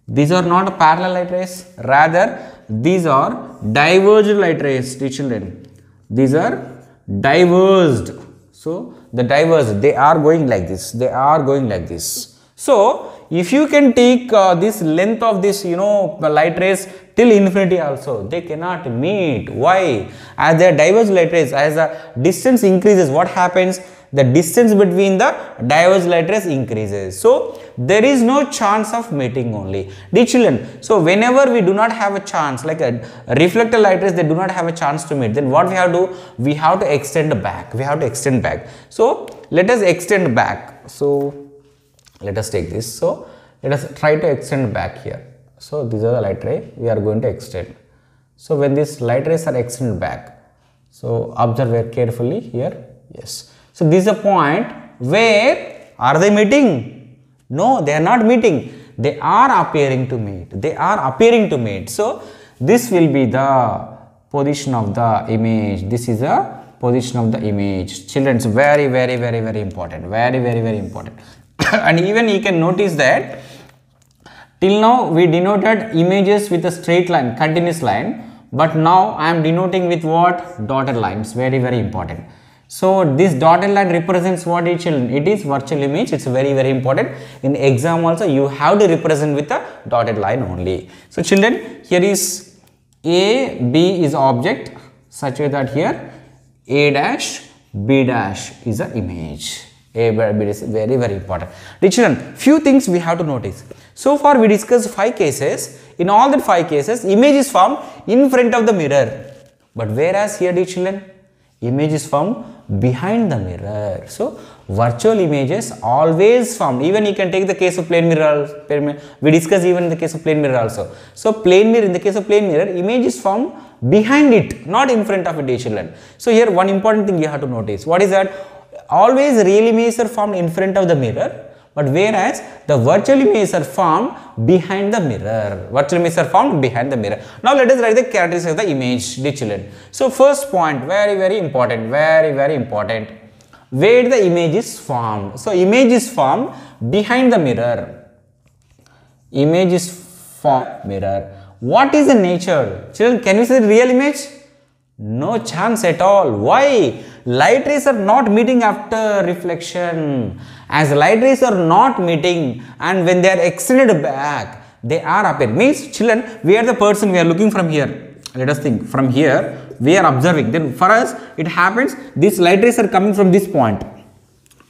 these are not parallel light rays. Rather these are diverged light rays children. These are diverged. So the diverged they are going like this. They are going like this. So if you can take uh, this length of this you know light rays till infinity also they cannot meet. Why? As they are diverged light rays as the distance increases what happens? The distance between the diverged light rays increases. So there is no chance of meeting only. Dear children so whenever we do not have a chance like a reflector light rays they do not have a chance to meet then what we have to do? We have to extend back. We have to extend back. So let us extend back. So let us take this. So let us try to extend back here. So these are the light ray. We are going to extend. So when these light rays are extended back so observe very carefully here. Yes. So this is a point where are they meeting? No they are not meeting. They are appearing to meet. They are appearing to meet. So this will be the position of the image. This is a position of the image. Children it's very very very very important. Very very very important [LAUGHS] and even you can notice that till now we denoted images with a straight line continuous line. But now i am denoting with what? Dotted lines. Very very important. So this dotted line represents what it children it is virtual image. It's very very important. In exam also you have to represent with a dotted line only. So children here is a b is object. Such way that here a dash b dash is a image. is very very important. The children few things we have to notice. So far we discussed five cases. In all the five cases image is formed in front of the mirror. But whereas here the children image is formed behind the mirror. So virtual images always formed even you can take the case of plane mirror we discussed even in the case of plane mirror also. So plane mirror in the case of plane mirror image is formed behind it not in front of it dear children. So here one important thing you have to notice. What is that always real images are formed in front of the mirror but whereas the virtual images are formed behind the mirror virtual images are formed behind the mirror. Now let us write the characteristics of the image children. So first point very very important very very important. Where the image is formed. So image is formed behind the mirror. Image is formed mirror. What is the nature? Children can you see the real image? No chance at all. Why light rays are not meeting after reflection. As light rays are not meeting and when they are extended back they are appearing means children we are the person we are looking from here. Let us think. From here we are observing. Then for us it happens these light rays are coming from this point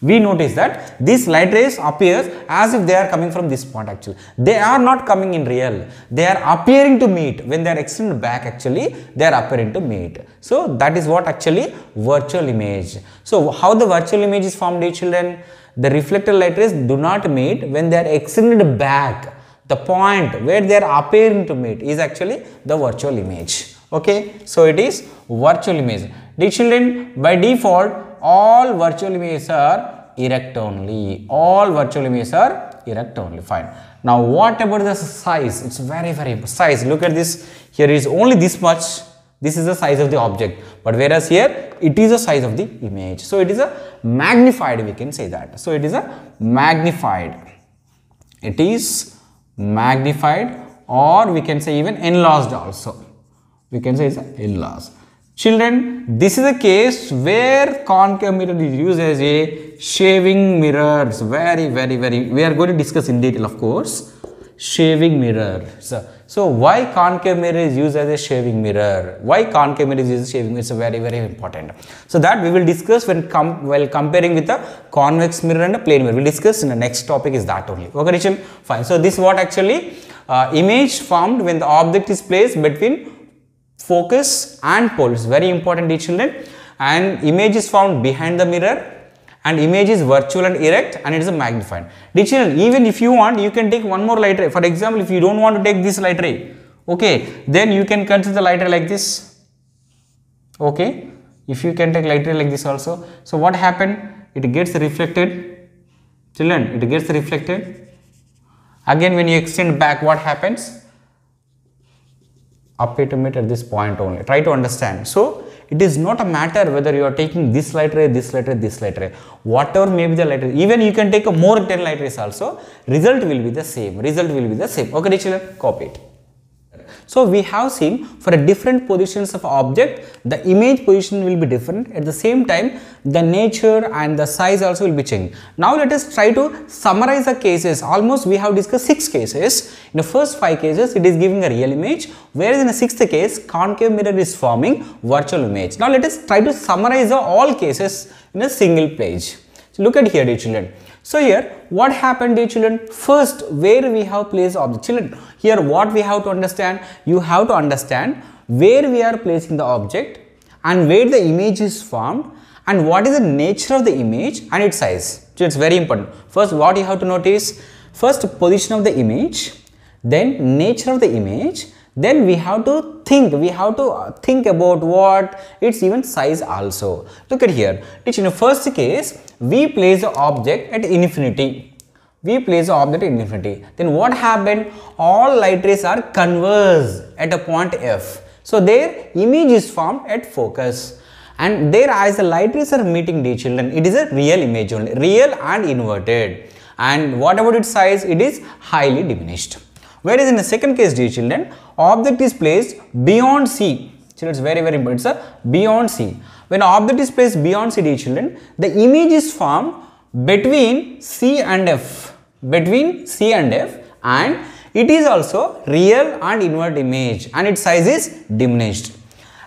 we notice that these light rays appears as if they are coming from this point actually. They are not coming in real. They are appearing to meet. When they are extended back actually they are appearing to meet. So that is what actually virtual image. So how the virtual image is formed dear children? The reflected light rays do not meet when they are extended back. The point where they are appearing to meet is actually the virtual image. Okay, so it is virtual image. The children, by default, all virtual images are erect only. All virtual images are erect only. Fine. Now, what about the size? It's very, very size. Look at this. Here is only this much. This is the size of the object. But whereas here, it is the size of the image. So, it is a magnified. We can say that. So, it is a magnified. It is magnified or we can say even enlarged also. We can say it's enlarged. Children, this is a case where concave mirror is used as a shaving mirrors. Very, very, very, we are going to discuss in detail of course. Shaving mirror. So, so why concave mirror is used as a shaving mirror? Why concave mirror is used as a shaving mirror? It's very, very important. So that we will discuss when com while comparing with a convex mirror and a plane mirror. We'll discuss in the next topic is that only. Okay, Rachel? Fine. So this is what actually uh, image formed when the object is placed between focus and. It's very important dear children and image is found behind the mirror and image is virtual and erect and it is magnified. Dear children, even if you want, you can take one more light ray. For example, if you don't want to take this light ray, okay, then you can consider the light ray like this. Okay, if you can take light ray like this also. So what happened? It gets reflected. Children, it gets reflected. Again, when you extend back, what happens? Appear to meet at this point only. Try to understand. So, it is not a matter whether you are taking this light ray, this light ray, this light ray, whatever may be the light ray. Even you can take a more 10 light rays also, result will be the same. Result will be the same. Okay, children, copy it. So we have seen for a different positions of object, the image position will be different. At the same time, the nature and the size also will be changed. Now let us try to summarize the cases. Almost we have discussed six cases. In the first five cases, it is giving a real image, whereas in the sixth case, concave mirror is forming virtual image. Now let us try to summarize all cases in a single page. So look at here, dear children. So here what happened dear children? First where we have placed object. Children here what we have to understand? You have to understand where we are placing the object and where the image is formed and what is the nature of the image and its size. So it's very important. First what you have to notice? First position of the image, then nature of the image, then we have to think we have to uh, think about what? Its even size also. Look at here. In the first case we place the object at infinity. We place the object at infinity. Then what happened? All light rays are converged at a point f. So their image is formed at focus. And there as the light rays are meeting the children it is a real image only real and inverted. And what about its size? It is highly diminished Whereas in the second case, dear children, object is placed beyond C. Children, it's very, very important. It's a beyond C. When object is placed beyond C, dear children, the image is formed between C and F. Between C and F and it is also real and invert image and its size is diminished.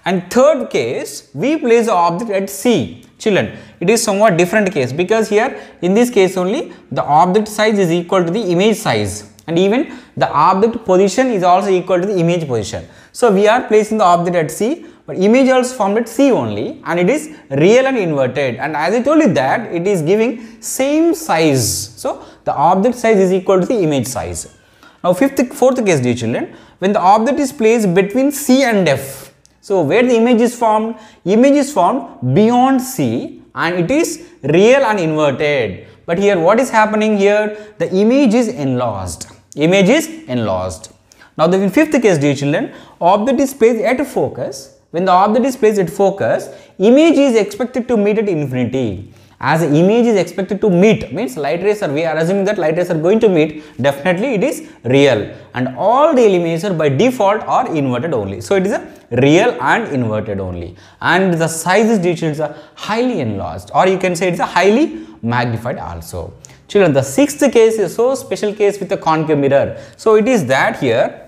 And third case, we place the object at C. Children, it is somewhat different case because here in this case only the object size is equal to the image size and even the object position is also equal to the image position. So we are placing the object at C but image also formed at C only and it is real and inverted and as I told you that it is giving same size. So the object size is equal to the image size. Now fifth, fourth case dear children, when the object is placed between C and F. So where the image is formed, image is formed beyond C and it is real and inverted. But here what is happening here, the image is enlarged image is enlarged. Now the fifth case dear children, object is placed at focus. When the object is placed at focus, image is expected to meet at infinity. As the image is expected to meet, means light rays are, we are assuming that light rays are going to meet, definitely it is real. And all real images are by default are inverted only. So it is a real and inverted only. And the sizes dear children are highly enlarged or you can say it is a highly magnified also. Children, the sixth case is so special case with the concave mirror. So it is that here.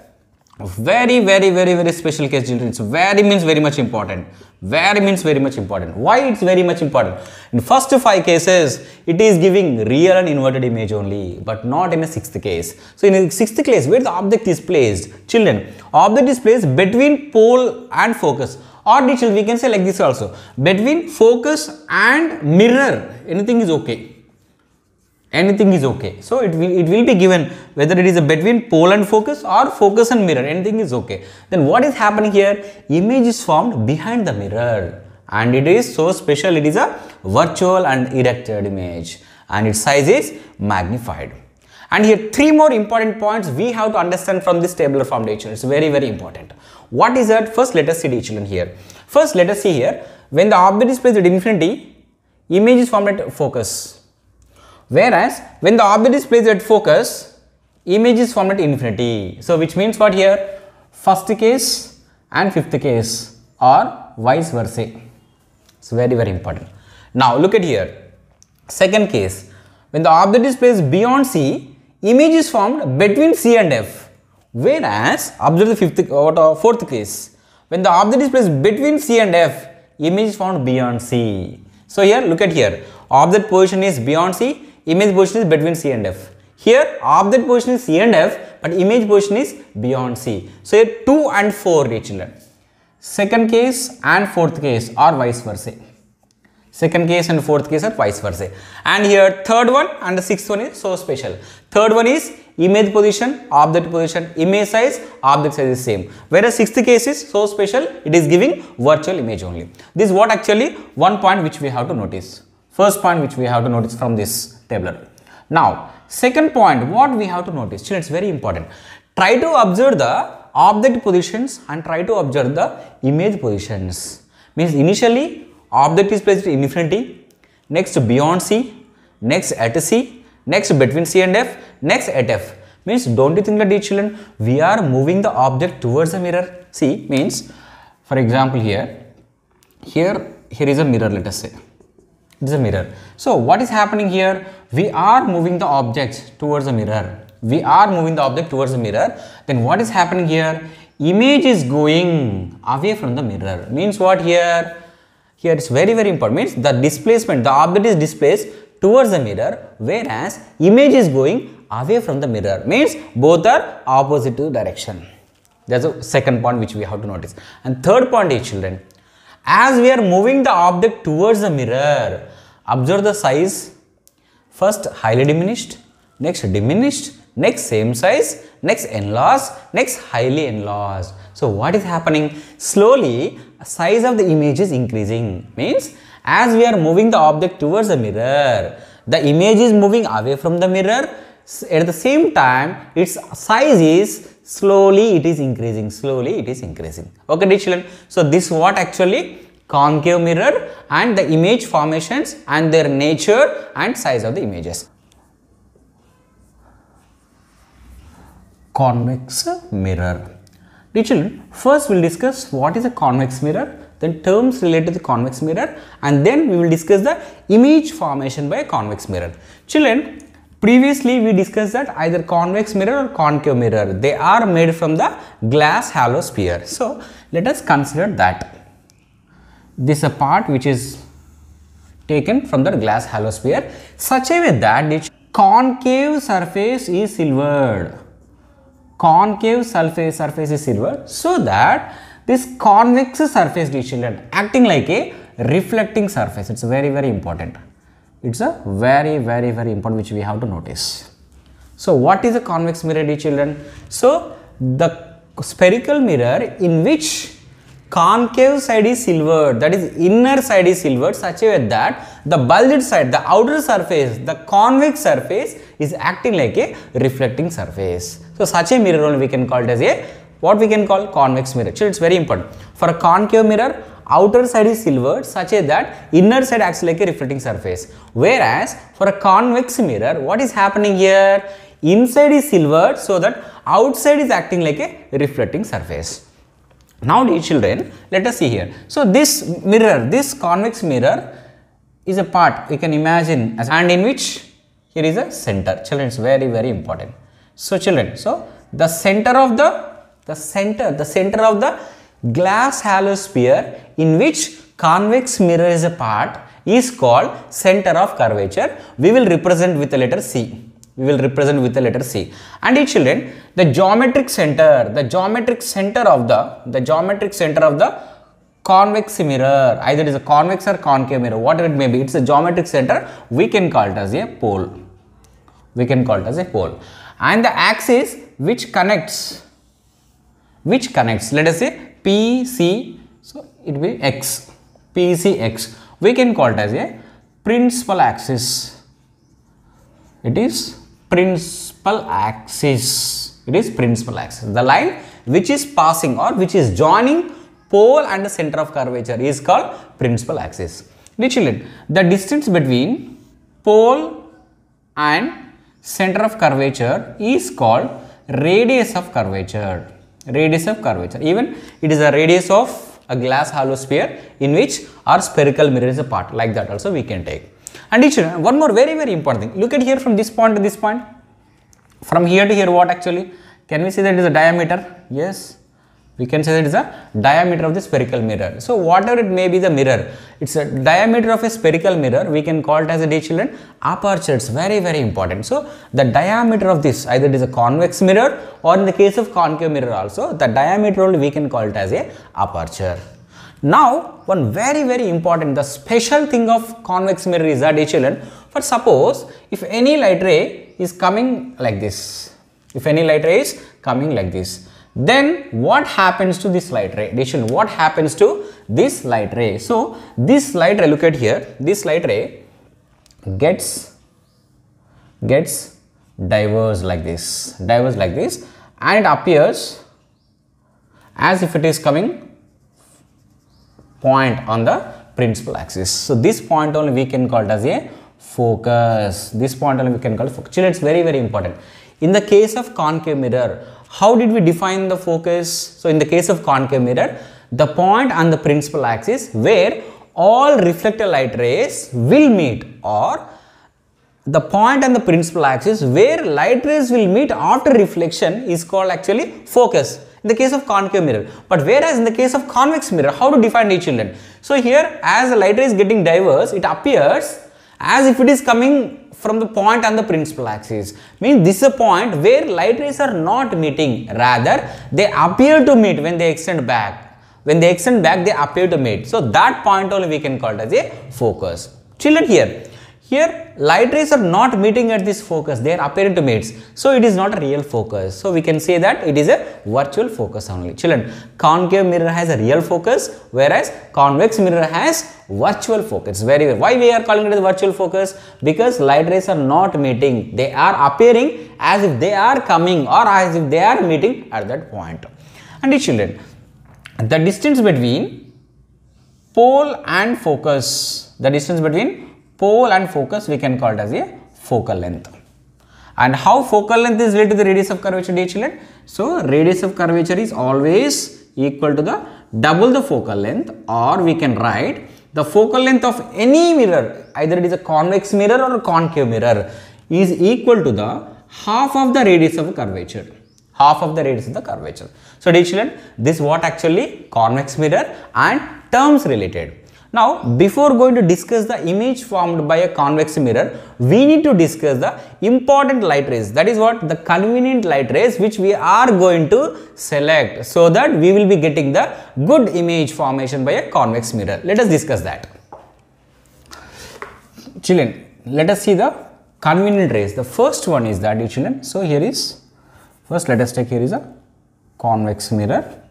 Very very very very special case children. It's very means very much important. Very means very much important. Why it's very much important? In first five cases it is giving real and inverted image only but not in a sixth case. So in a sixth case where the object is placed? Children object is placed between pole and focus. Or children we can say like this also. Between focus and mirror. Anything is okay anything is okay. So it will it will be given whether it is a between pole and focus or focus and mirror anything is okay. Then what is happening here? Image is formed behind the mirror and it is so special it is a virtual and erected image and its size is magnified. And here three more important points we have to understand from this tabular form children. It's very very important. What is that? First let us see children here. First let us see here when the object is placed at infinity image is formed at focus Whereas when the object is placed at focus, image is formed at infinity. So which means what here? First case and fifth case or vice versa. It's very very important. Now look at here. Second case. When the object is placed beyond C, image is formed between C and F. Whereas observe the fifth or uh, fourth case. When the object is placed between C and F, image is formed beyond C. So here look at here. Object position is beyond C, image position is between C and F. Here object position is C and F but image position is beyond C. So here 2 and 4 children. Second case and fourth case are vice versa. Second case and fourth case are vice versa. And here third one and the sixth one is so special. Third one is image position, object position, image size, object size is same. Whereas sixth case is so special, it is giving virtual image only. This is what actually one point which we have to notice. First point which we have to notice from this tabular. Now, second point, what we have to notice, children, it's very important. Try to observe the object positions and try to observe the image positions. Means initially, object is placed in infinity, next beyond C, next at C, next between C and F, next at F. Means don't you think that dear children, we are moving the object towards the mirror. See, means for example here, here, here is a mirror let us say it is a mirror. So what is happening here? We are moving the object towards the mirror. We are moving the object towards the mirror. Then what is happening here? Image is going away from the mirror. Means what here? Here it's very very important. Means the displacement, the object is displaced towards the mirror whereas image is going away from the mirror. Means both are opposite to direction. That's the second point which we have to notice. And third point is children, as we are moving the object towards the mirror, observe the size. First highly diminished, next diminished, next same size, next enlarged, next highly enlarged. So what is happening? Slowly size of the image is increasing. Means as we are moving the object towards the mirror, the image is moving away from the mirror. At the same time, its size is slowly it is increasing slowly it is increasing. Okay dear children. So this what actually? Concave mirror and the image formations and their nature and size of the images. Convex mirror. Dear children first we'll discuss what is a convex mirror then terms related to the convex mirror and then we will discuss the image formation by a convex mirror. Children Previously, we discussed that either convex mirror or concave mirror, they are made from the glass hollow sphere. So, let us consider that. This is a part which is taken from the glass hollow sphere such a way that the concave surface is silvered. Concave surface, surface is silvered so that this convex surface, is children, acting like a reflecting surface. It's very, very important. It's a very, very, very important which we have to notice. So, what is a convex mirror, dear children? So, the spherical mirror in which concave side is silvered, that is inner side is silvered such a way that the bulged side, the outer surface, the convex surface is acting like a reflecting surface. So, such a mirror only we can call it as a what we can call convex mirror. So, it's very important. For a concave mirror, outer side is silvered such that inner side acts like a reflecting surface. Whereas for a convex mirror, what is happening here? Inside is silvered so that outside is acting like a reflecting surface. Now dear children, let us see here. So this mirror, this convex mirror is a part you can imagine as and in which here is a center. Children, it's very very important. So children, so the center of the the center, the center of the glass hollow sphere in which convex mirror is a part is called center of curvature. We will represent with the letter C. We will represent with the letter C. And each children, the geometric center, the geometric center of the, the geometric center of the convex mirror, either it is a convex or concave mirror, whatever it may be, it's a geometric center, we can call it as a pole. we can call it as a pole and the axis which connects which connects let us say PC so it will be X. PCX we can call it as a principal axis. It is principal axis. It is principal axis. The line which is passing or which is joining pole and the center of curvature is called principal axis. Children, the distance between pole and center of curvature is called radius of curvature radius of curvature. Even it is a radius of a glass hollow sphere in which our spherical mirror is a part. Like that also we can take. And each one more very very important thing. Look at here from this point to this point. From here to here what actually? Can we say that is a diameter? Yes we can say that is a diameter of the spherical mirror. So, whatever it may be the mirror, it is a diameter of a spherical mirror, we can call it as a day children aperture, it is very very important. So, the diameter of this either it is a convex mirror or in the case of concave mirror also, the diameter only we can call it as a aperture. Now, one very very important, the special thing of convex mirror is that children, for suppose if any light ray is coming like this, if any light ray is coming like this, then what happens to this light ray? What happens to this light ray? So this light ray look at here. This light ray gets gets diverged like this diverged like this and it appears as if it is coming point on the principal axis. So this point only we can call it as a focus. This point only we can call it focus. Children, it's very very important. In the case of concave mirror how did we define the focus? So, in the case of concave mirror, the point on the principal axis where all reflected light rays will meet or the point on the principal axis where light rays will meet after reflection is called actually focus in the case of concave mirror. But whereas in the case of convex mirror, how to define each children? So here as the light ray is getting diverse, it appears as if it is coming from the point on the principal axis. Means this is a point where light rays are not meeting. Rather they appear to meet when they extend back. When they extend back they appear to meet. So that point only we can call it as a focus. Children here here light rays are not meeting at this focus, they are apparent to mates. So it is not a real focus. So we can say that it is a virtual focus only. Children, concave mirror has a real focus whereas convex mirror has virtual focus. Very well. Why we are calling it as virtual focus? Because light rays are not meeting. They are appearing as if they are coming or as if they are meeting at that point. And children, the distance between pole and focus, the distance between pole and focus we can call it as a focal length. And how focal length is related to the radius of curvature? So, radius of curvature is always equal to the double the focal length or we can write the focal length of any mirror either it is a convex mirror or a concave mirror is equal to the half of the radius of curvature half of the radius of the curvature. So, dear children this what actually convex mirror and terms related. Now, before going to discuss the image formed by a convex mirror, we need to discuss the important light rays. That is what the convenient light rays which we are going to select so that we will be getting the good image formation by a convex mirror. Let us discuss that. Children, let us see the convenient rays. The first one is that, children. So, here is first let us take here is a convex mirror.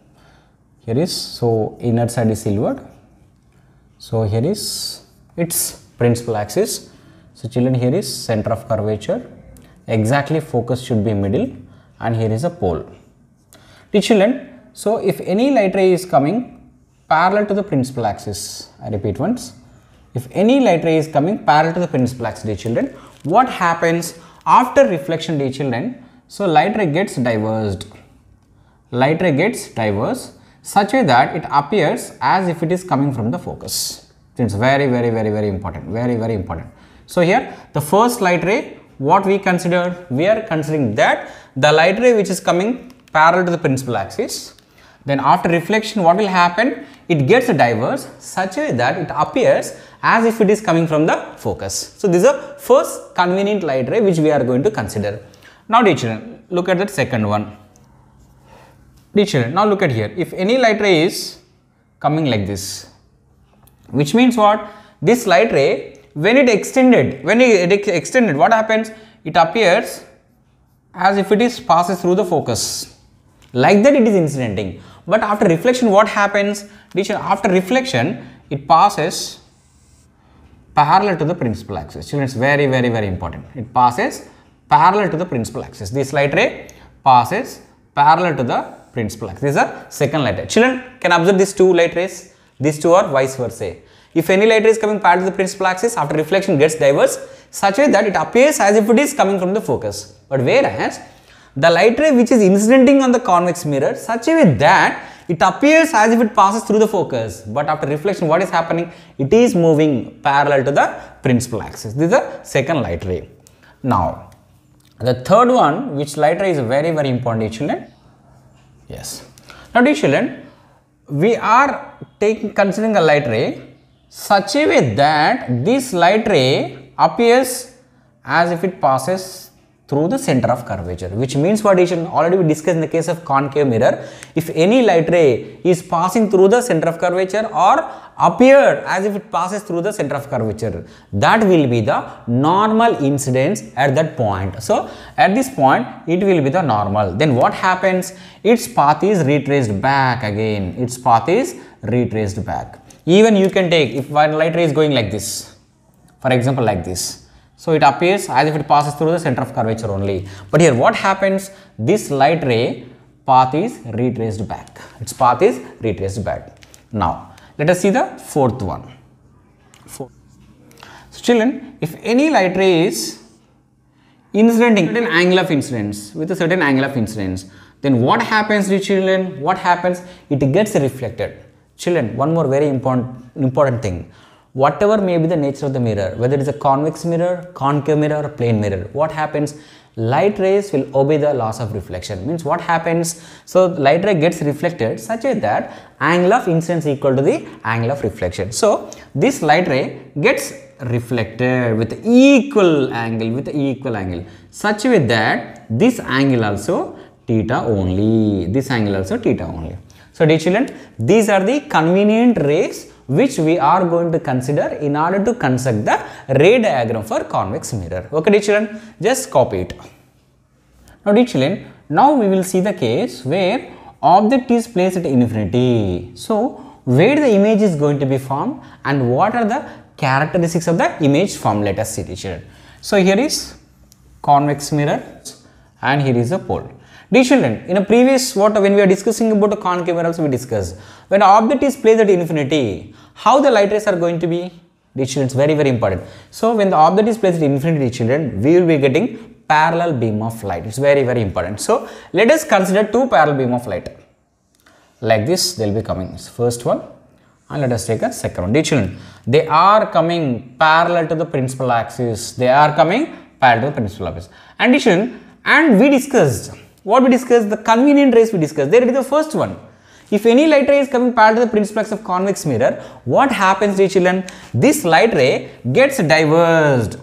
Here is so inner side is silvered so, here is its principal axis. So, children here is center of curvature exactly focus should be middle and here is a pole. The children, so if any light ray is coming parallel to the principal axis, I repeat once, if any light ray is coming parallel to the principal axis, dear children, what happens after reflection, dear children? So, light ray gets diverged, light ray gets diverged such a way that it appears as if it is coming from the focus. It's very, very, very, very important, very, very important. So, here the first light ray what we consider, we are considering that the light ray which is coming parallel to the principal axis, then after reflection what will happen? It gets diverged such a way that it appears as if it is coming from the focus. So, this is the first convenient light ray which we are going to consider. Now, dear children, look at that second one. Dear children, now look at here. If any light ray is coming like this, which means what? This light ray, when it extended, when it extended, what happens? it appears as if it is passes through the focus. Like that it is incidenting. But after reflection what happens? After reflection it passes parallel to the principal axis. Children, it's very, very, very important. It passes parallel to the principal axis. This light ray passes parallel to the principal axis. This is a second light ray. Children can observe these two light rays. These two are vice versa. If any light ray is coming parallel to the principal axis, after reflection gets diverged such a way that it appears as if it is coming from the focus. But whereas the light ray which is incidenting on the convex mirror such a way that it appears as if it passes through the focus but after reflection what is happening it is moving parallel to the principal axis this is the second light ray now the third one which light ray is very very important children yes. Now dear children we are taking considering a light ray such a way that this light ray appears as if it passes through the center of curvature which means what is already we discussed in the case of concave mirror if any light ray is passing through the center of curvature or appeared as if it passes through the center of curvature that will be the normal incidence at that point so at this point it will be the normal then what happens its path is retraced back again its path is retraced back even you can take if one light ray is going like this for example like this so it appears as if it passes through the center of curvature only. But here what happens? This light ray path is retraced back. Its path is retraced back. Now let us see the fourth one. Fourth. So children, if any light ray is incidenting certain angle of incidence with a certain angle of incidence, then what happens to children? What happens? It gets reflected. Children, one more very important important thing whatever may be the nature of the mirror, whether it is a convex mirror, concave mirror or plane mirror, what happens? Light rays will obey the laws of reflection. Means what happens? So, light ray gets reflected such that angle of incidence equal to the angle of reflection. So, this light ray gets reflected with equal angle with equal angle such way that this angle also theta only this angle also theta only so dear children these are the convenient rays which we are going to consider in order to construct the ray diagram for convex mirror. Okay, dear children, just copy it. Now, dear children, now we will see the case where object is placed at infinity. So, where the image is going to be formed and what are the characteristics of the image formed let us see teacher. So, here is convex mirror and here is a pole. Dear children, in a previous what when we are discussing about a concave mirror also we discussed when object is placed at infinity how the light rays are going to be? Children, it's very, very important. So, when the object is placed infinity, children, we will be getting parallel beam of light. It's very, very important. So, let us consider two parallel beam of light. Like this, they will be coming. First one, and let us take a second one. Dear children, they are coming parallel to the principal axis. They are coming parallel to the principal axis. And dear children, and we discussed, what we discussed, the convenient rays we discussed. There is the first one if any light ray is coming parallel to the principal axis of convex mirror, what happens dear children? This light ray gets diverged.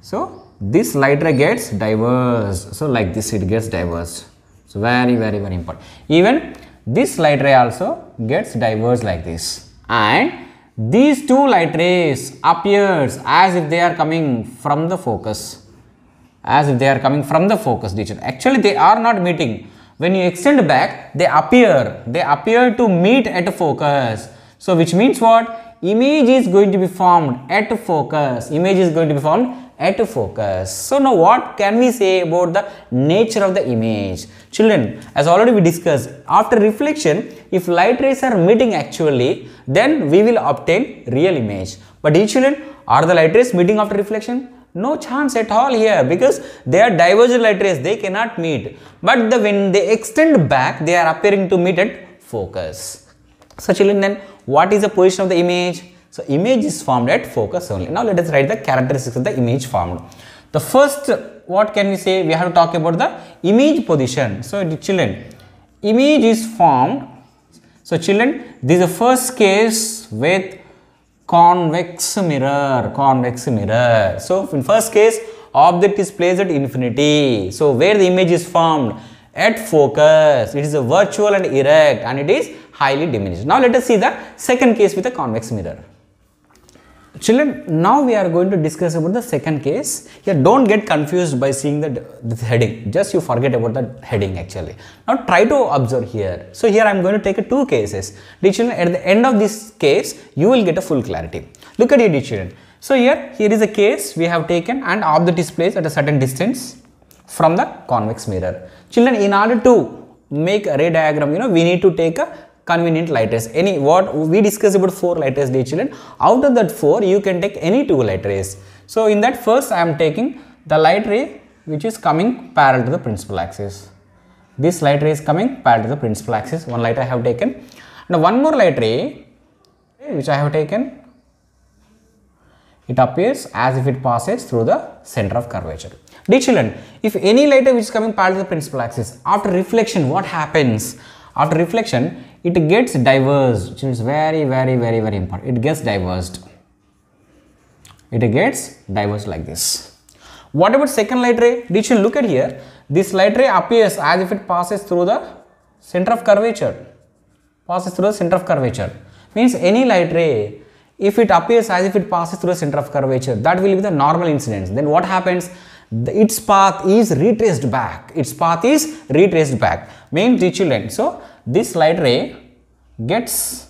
So, this light ray gets diverged. So, like this it gets diverged. So, very very very important. Even this light ray also gets diverged like this. And these two light rays appears as if they are coming from the focus. As if they are coming from the focus children. Actually, they are not meeting when you extend back they appear. They appear to meet at focus. So which means what? Image is going to be formed at focus. Image is going to be formed at focus. So now what can we say about the nature of the image? Children as already we discussed after reflection if light rays are meeting actually then we will obtain real image. But each children are the light rays meeting after reflection no chance at all here because they are divergent light rays, they cannot meet. But the, when they extend back, they are appearing to meet at focus. So children then what is the position of the image? So image is formed at focus only. Now let us write the characteristics of the image formed. The first what can we say? We have to talk about the image position. So children, image is formed. So children, this is the first case with convex mirror convex mirror. So in first case object is placed at infinity. So where the image is formed? At focus. It is a virtual and erect and it is highly diminished. Now let us see the second case with a convex mirror Children, now we are going to discuss about the second case. Here, don't get confused by seeing the heading. Just you forget about the heading actually. Now try to observe here. So here I am going to take two cases. Dear children, at the end of this case, you will get a full clarity. Look at it, dear children. So here, here is a case we have taken and object is placed at a certain distance from the convex mirror. Children, in order to make a ray diagram, you know, we need to take a convenient light rays. Any what we discussed about four light rays, dear children. Out of that four, you can take any two light rays. So in that first, I am taking the light ray which is coming parallel to the principal axis. This light ray is coming parallel to the principal axis. One light I have taken. Now one more light ray which I have taken. It appears as if it passes through the center of curvature. Dear children, if any light ray which is coming parallel to the principal axis, after reflection, what happens? After reflection, it gets diverged, which is very, very, very, very important. It gets diverged. It gets diverged like this. What about second light ray? Dear you look at here. This light ray appears as if it passes through the center of curvature. Passes through the center of curvature. Means any light ray, if it appears as if it passes through the center of curvature, that will be the normal incidence. Then what happens? Its path is retraced back. Its path is retraced back. Means children. So, this light ray gets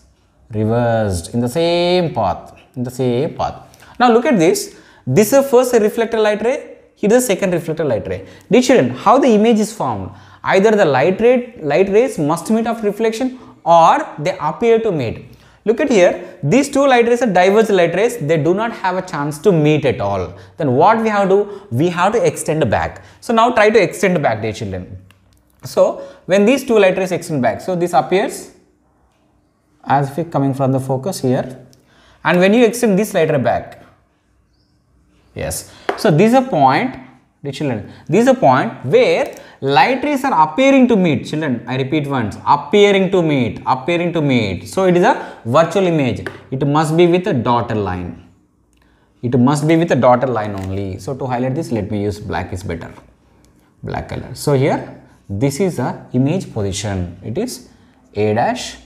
reversed in the same path. In the same path. Now, look at this. This is first reflected light ray. Here is the second reflected light ray. Dear how the image is formed? Either the light ray, light rays must meet of reflection or they appear to meet. Look at here, these two light rays are divergent light rays, they do not have a chance to meet at all. Then what we have to do? We have to extend back. So now try to extend back dear children. So when these two light rays extend back, so this appears as if coming from the focus here and when you extend this light ray back, yes. So this is a point, dear children, this is a point where light rays are appearing to meet children i repeat once appearing to meet appearing to meet. So it is a virtual image. It must be with a dotted line. It must be with a dotted line only. So to highlight this let me use black is better. Black color. So here this is a image position. It is a dash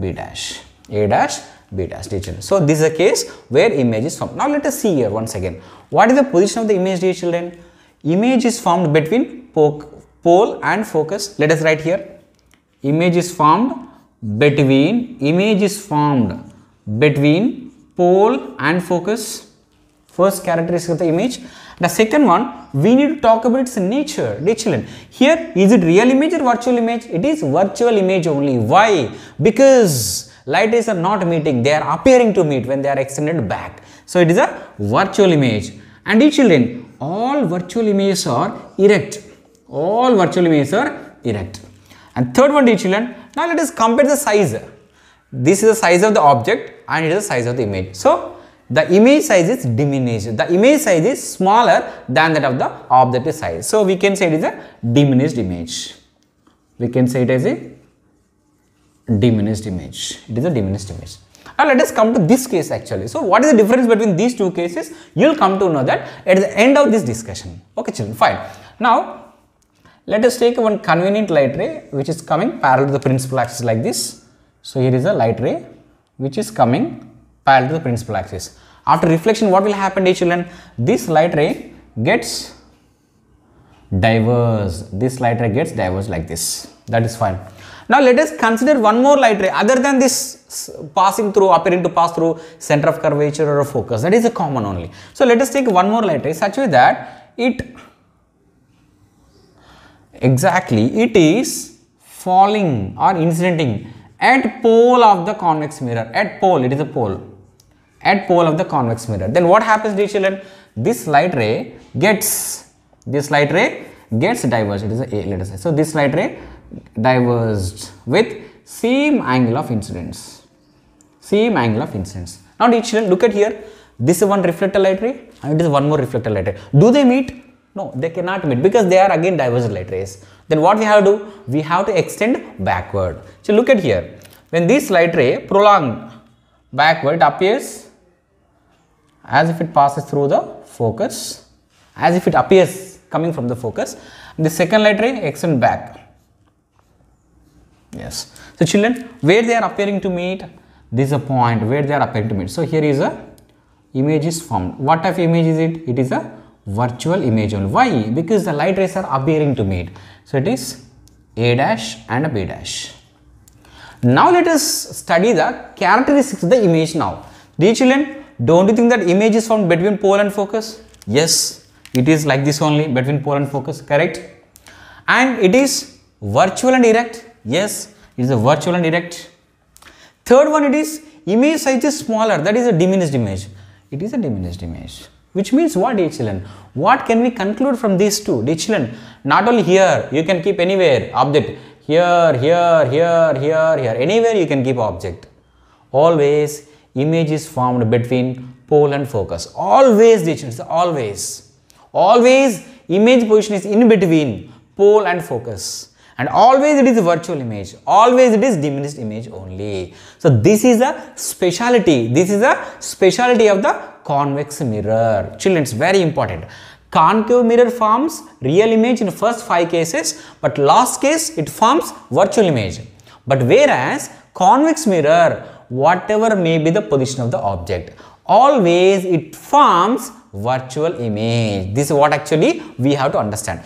b dash. A dash b dash children. So this is a case where image is formed. Now let us see here once again. What is the position of the image dear children? Image is formed between pole and focus. Let us write here. Image is formed between image is formed between pole and focus. First characteristic of the image. The second one we need to talk about its nature children here is it real image or virtual image? It is virtual image only. Why? Because light rays are not meeting. They are appearing to meet when they are extended back. So it is a virtual image. And children all virtual images are erect all virtual images are erect. And third one dear children, now let us compare the size. This is the size of the object and it is the size of the image. So, the image size is diminished. The image size is smaller than that of the object size. So, we can say it is a diminished image. We can say it as a diminished image. It is a diminished image. Now, let us come to this case actually. So, what is the difference between these two cases? You will come to know that at the end of this discussion. Okay children, fine. Now, let us take one convenient light ray which is coming parallel to the principal axis like this. So, here is a light ray which is coming parallel to the principal axis. After reflection what will happen dear children? This light ray gets diverged. This light ray gets diverged like this. That is fine. Now let us consider one more light ray other than this passing through, appearing to pass through center of curvature or focus. That is a common only. So let us take one more light ray such way that it exactly. It is falling or incidenting at pole of the convex mirror. At pole. It is a pole. At pole of the convex mirror. Then what happens dear children? This light ray gets this light ray gets diverged. It is a, let us say. So this light ray diverged with same angle of incidence. Same angle of incidence. Now dear children look at here. This is one reflector light ray and it is one more reflector light ray. Do they meet no, they cannot meet because they are again divergent light rays. Then what we have to do? We have to extend backward. So look at here. When this light ray prolonged backward, appears as if it passes through the focus, as if it appears coming from the focus. The second light ray extend back. Yes. So children, where they are appearing to meet, this is a point where they are appearing to meet. So here is a image is formed. What type of image is it? It is a virtual image only. Why? Because the light rays are appearing to meet. So it is A dash and a B dash. Now let us study the characteristics of the image now. Dear children, don't you think that image is found between pole and focus? Yes, it is like this only between pole and focus, correct? And it is virtual and direct. Yes, it is a virtual and direct. Third one, it is image size is smaller. That is a diminished image. It is a diminished image. Which means what, dear? What can we conclude from these two? Dear not only here, you can keep anywhere object. Here, here, here, here, here. Anywhere you can keep object. Always image is formed between pole and focus. Always, dear always. Always image position is in between pole and focus and always it is virtual image. Always it is diminished image only. So this is a speciality. This is a speciality of the convex mirror. Children it's very important. Concave mirror forms real image in first five cases but last case it forms virtual image. But whereas convex mirror whatever may be the position of the object always it forms virtual image. This is what actually we have to understand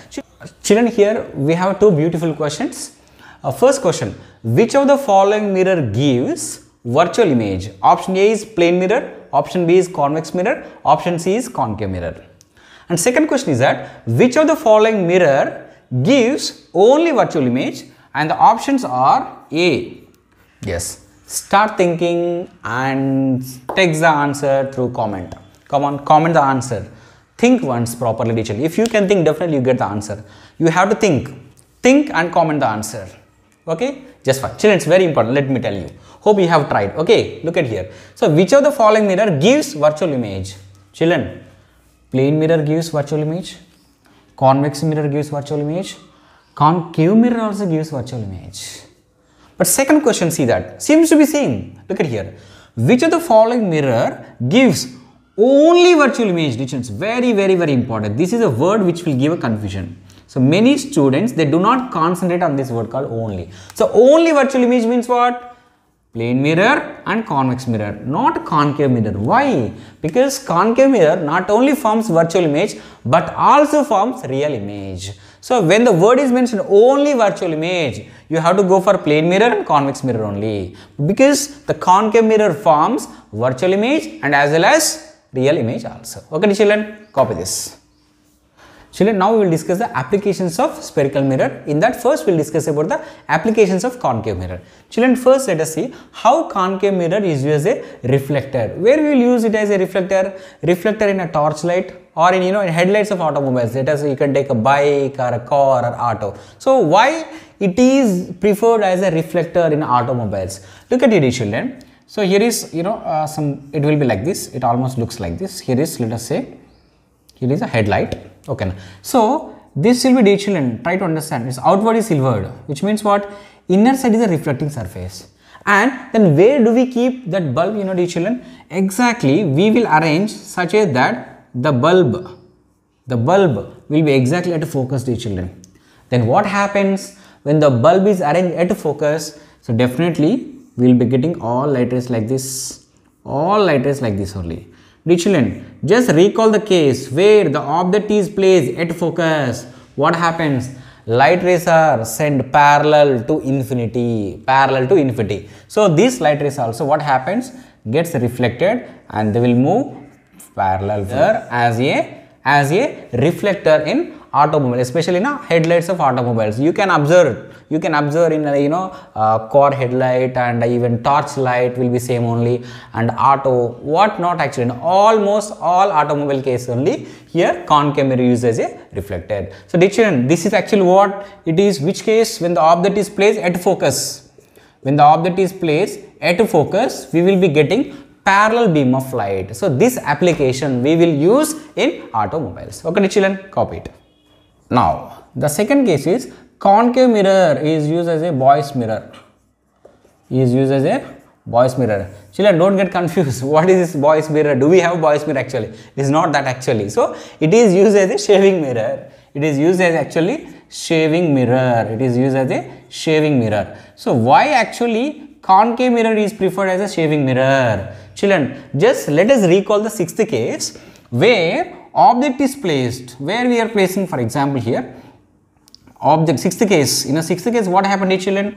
children here we have two beautiful questions. Uh, first question which of the following mirror gives virtual image? Option a is plane mirror option b is convex mirror option c is concave mirror. And second question is that which of the following mirror gives only virtual image? And the options are a yes start thinking and text the answer through comment. Come on comment the answer think once properly teacher if you can think definitely you get the answer. You have to think. Think and comment the answer. Okay? Just fine. Children it's very important. Let me tell you. Hope you have tried. Okay? Look at here. So which of the following mirror gives virtual image? Children plane mirror gives virtual image. Convex mirror gives virtual image. Concave mirror also gives virtual image. But second question, see that, seems to be same. Look at here. Which of the following mirror gives only virtual image distance? Very, very, very important. This is a word which will give a confusion. So many students, they do not concentrate on this word called only. So only virtual image means what? Plane mirror and convex mirror, not concave mirror. Why? Because concave mirror not only forms virtual image, but also forms real image. So when the word is mentioned only virtual image, you have to go for plane mirror and convex mirror only because the concave mirror forms virtual image and as well as real image also. Okay children, copy this. Children, now we will discuss the applications of spherical mirror. In that first we will discuss about the applications of concave mirror. Children, first let us see how concave mirror is used as a reflector. Where we will use it as a reflector? Reflector in a torch light or in you know in headlights of automobiles. Let us you can take a bike or a car or auto. So why it is preferred as a reflector in automobiles? Look at it children. So here is you know uh, some it will be like this. It almost looks like this. Here is let us say here is a headlight. Okay so this will be dear children try to understand. It's outward is silvered which means what? Inner side is a reflecting surface. And then where do we keep that bulb you know dear children exactly we will arrange such a that the bulb the bulb will be exactly at a focus dear children then what happens when the bulb is arranged at focus? So definitely we will be getting all light rays like this all light rays like this only children, just recall the case where the object is placed at focus. What happens? Light rays are sent parallel to infinity, parallel to infinity. So these light rays also what happens? Gets reflected and they will move parallel there as a as a reflector in automobile, especially in headlights of automobiles. You can observe you can observe in you know uh, headlight and even torch light will be same only. And auto what not actually in almost all automobile case only here concave mirror used as a reflected. So children this is actually what it is which case when the object is placed at focus. When the object is placed at focus we will be getting parallel beam of light. So this application we will use in automobiles. Okay children copy it now the second case is concave mirror is used as a Bose mirror. Is used as a Bose mirror. Children don't get confused. [LAUGHS] What is this Bose mirror? Do we have Bose mirror actually? It is not that actually. So it is used as a shaving mirror. It is used as actually shaving mirror. It is used as a shaving mirror. So why actually concave mirror is preferred as a shaving mirror. Children, just let us recall the sixth case where object is placed, where we are placing for example here, object, sixth case, in a sixth case what happened children?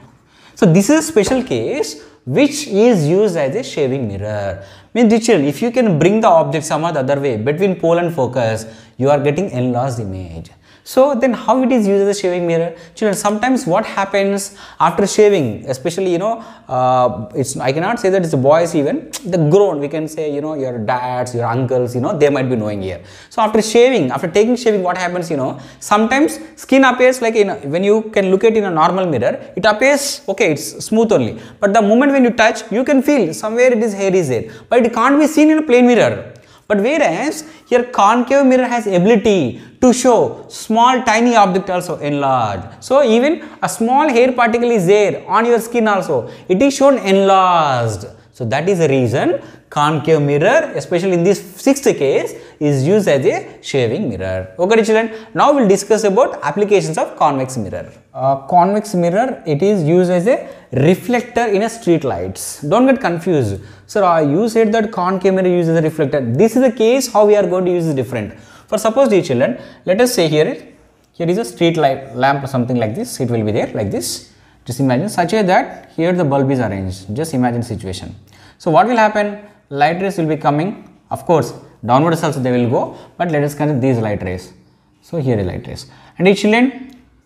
So, this is a special case which is used as a shaving mirror. Means children, if you can bring the object some other way between pole and focus, you are getting enlarged image. So then how it is used as a shaving mirror? Children, sometimes what happens after shaving, especially, you know, uh, it's I cannot say that it's boys even, the grown, we can say, you know, your dads, your uncles, you know, they might be knowing here. So after shaving, after taking shaving, what happens, you know, sometimes skin appears like when you can look at in a normal mirror, it appears, okay, it's smooth only. But the moment when you touch, you can feel somewhere it is hair is there, but it can't be seen in a plane mirror. But whereas here concave mirror has ability to show small tiny object also enlarged. So even a small hair particle is there on your skin also. It is shown enlarged. So that is the reason concave mirror especially in this sixth case is used as a shaving mirror. Okay children. Now we will discuss about applications of convex mirror. Uh, convex mirror it is used as a reflector in a street lights. Don't get confused. Sir, uh, you said that concave mirror uses a reflector. This is the case how we are going to use is different. For suppose dear children, let us say here, here is a street light lamp or something like this. It will be there like this. Just imagine such a that here the bulb is arranged. Just imagine situation. So what will happen? Light rays will be coming. Of course, downwards also they will go. But let us consider these light rays. So here light rays. And each children,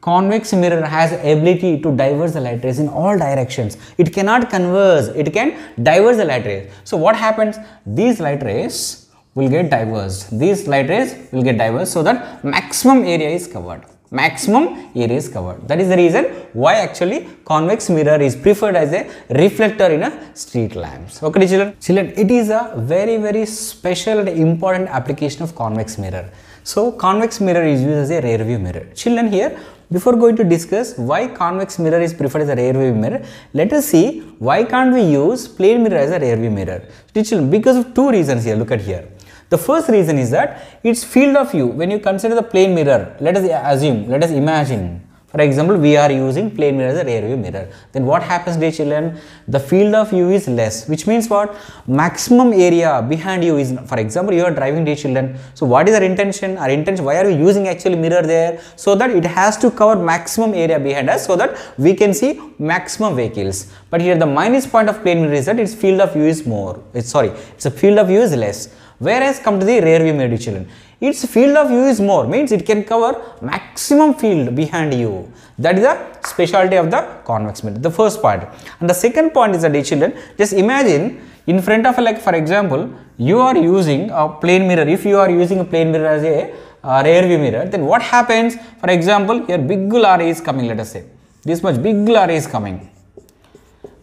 convex mirror has ability to diverge the light rays in all directions. It cannot converge, it can diverge the light rays. So what happens? These light rays will get diverged. These light rays will get diverged so that maximum area is covered. Maximum area is covered. That is the reason why actually convex mirror is preferred as a reflector in a street lamps. Okay children? Children, it is a very very special and important application of convex mirror. So convex mirror is used as a rear view mirror. Children here, before going to discuss why convex mirror is preferred as a rear view mirror, let us see why can't we use plane mirror as a rear view mirror. Children, because of two reasons here, look at here. The first reason is that its field of view, when you consider the plane mirror, let us assume, let us imagine, for example, we are using plane mirror as a rear view mirror. Then what happens dear children? The field of view is less, which means what? Maximum area behind you is, for example, you are driving dear children. So what is our intention? Our intention, why are we using actually mirror there? So that it has to cover maximum area behind us so that we can see maximum vehicles. But here the minus point of plane mirror is that its field of view is more. It's sorry, its a field of view is less. Whereas come to the rear view mirror children, its field of view is more means it can cover maximum field behind you. That is the specialty of the convex mirror. The first point. And the second point is that children, just imagine in front of like for example, you are using a plane mirror. If you are using a plane mirror as a uh, rear view mirror, then what happens? For example, here big lorry is coming. Let us say this much big lorry is coming.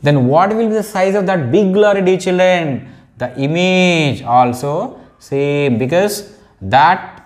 Then what will be the size of that big lorry, children? The image also same because that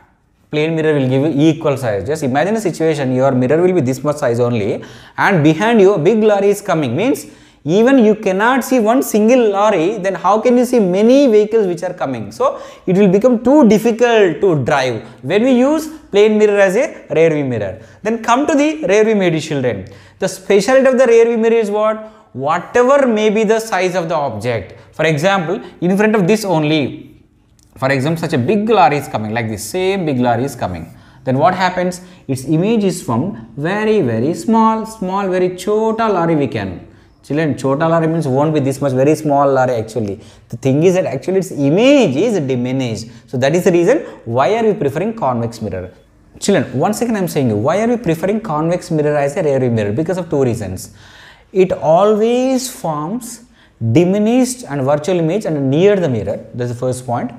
plane mirror will give you equal size. Just imagine a situation your mirror will be this much size only and behind you big lorry is coming. Means even you cannot see one single lorry then how can you see many vehicles which are coming? So it will become too difficult to drive when we use plane mirror as a rear view mirror. Then come to the rear view mirror children. The specialty of the rear view mirror is what whatever may be the size of the object for example, in front of this only, for example, such a big lorry is coming like this, same big lorry is coming. Then what happens? Its image is from very, very small, small, very chota lorry we can. Children, chota lorry means won't be this much, very small lorry actually. The thing is that actually its image is diminished. So that is the reason why are we preferring convex mirror. Children, once again I am saying why are we preferring convex mirror as a rear view mirror? Because of two reasons. It always forms diminished and virtual image and near the mirror. That is the first point.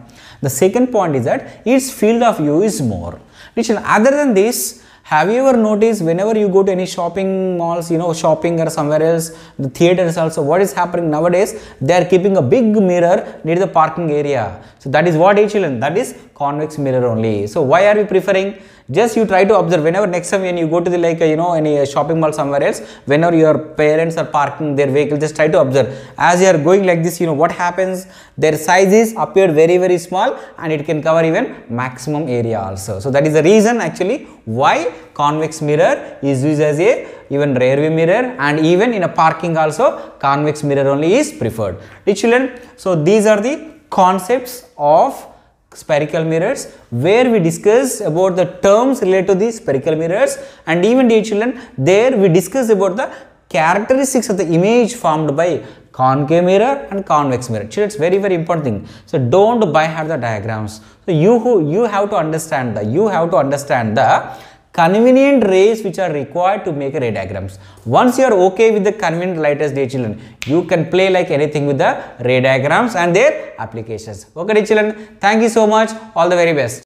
The second point is that its field of view is more. Listen, other than this have you ever noticed whenever you go to any shopping malls you know shopping or somewhere else the theaters also what is happening nowadays? They are keeping a big mirror near the parking area. So that is what children that is convex mirror only. So why are we preferring just you try to observe. Whenever next time when you go to the like uh, you know any uh, shopping mall somewhere else whenever your parents are parking their vehicle just try to observe. As you are going like this you know what happens? Their sizes appear very very small and it can cover even maximum area also. So that is the reason actually why convex mirror is used as a even rear view mirror and even in a parking also convex mirror only is preferred. Children, so these are the concepts of spherical mirrors where we discuss about the terms related to the spherical mirrors and even dear children there we discuss about the characteristics of the image formed by concave mirror and convex mirror. Children, it's very very important thing. So don't buy have the diagrams. So you who you have to understand the you have to understand the convenient rays which are required to make a ray diagrams. Once you are okay with the convenient light rays dear children, you can play like anything with the ray diagrams and their applications. Okay dear children, thank you so much. All the very best.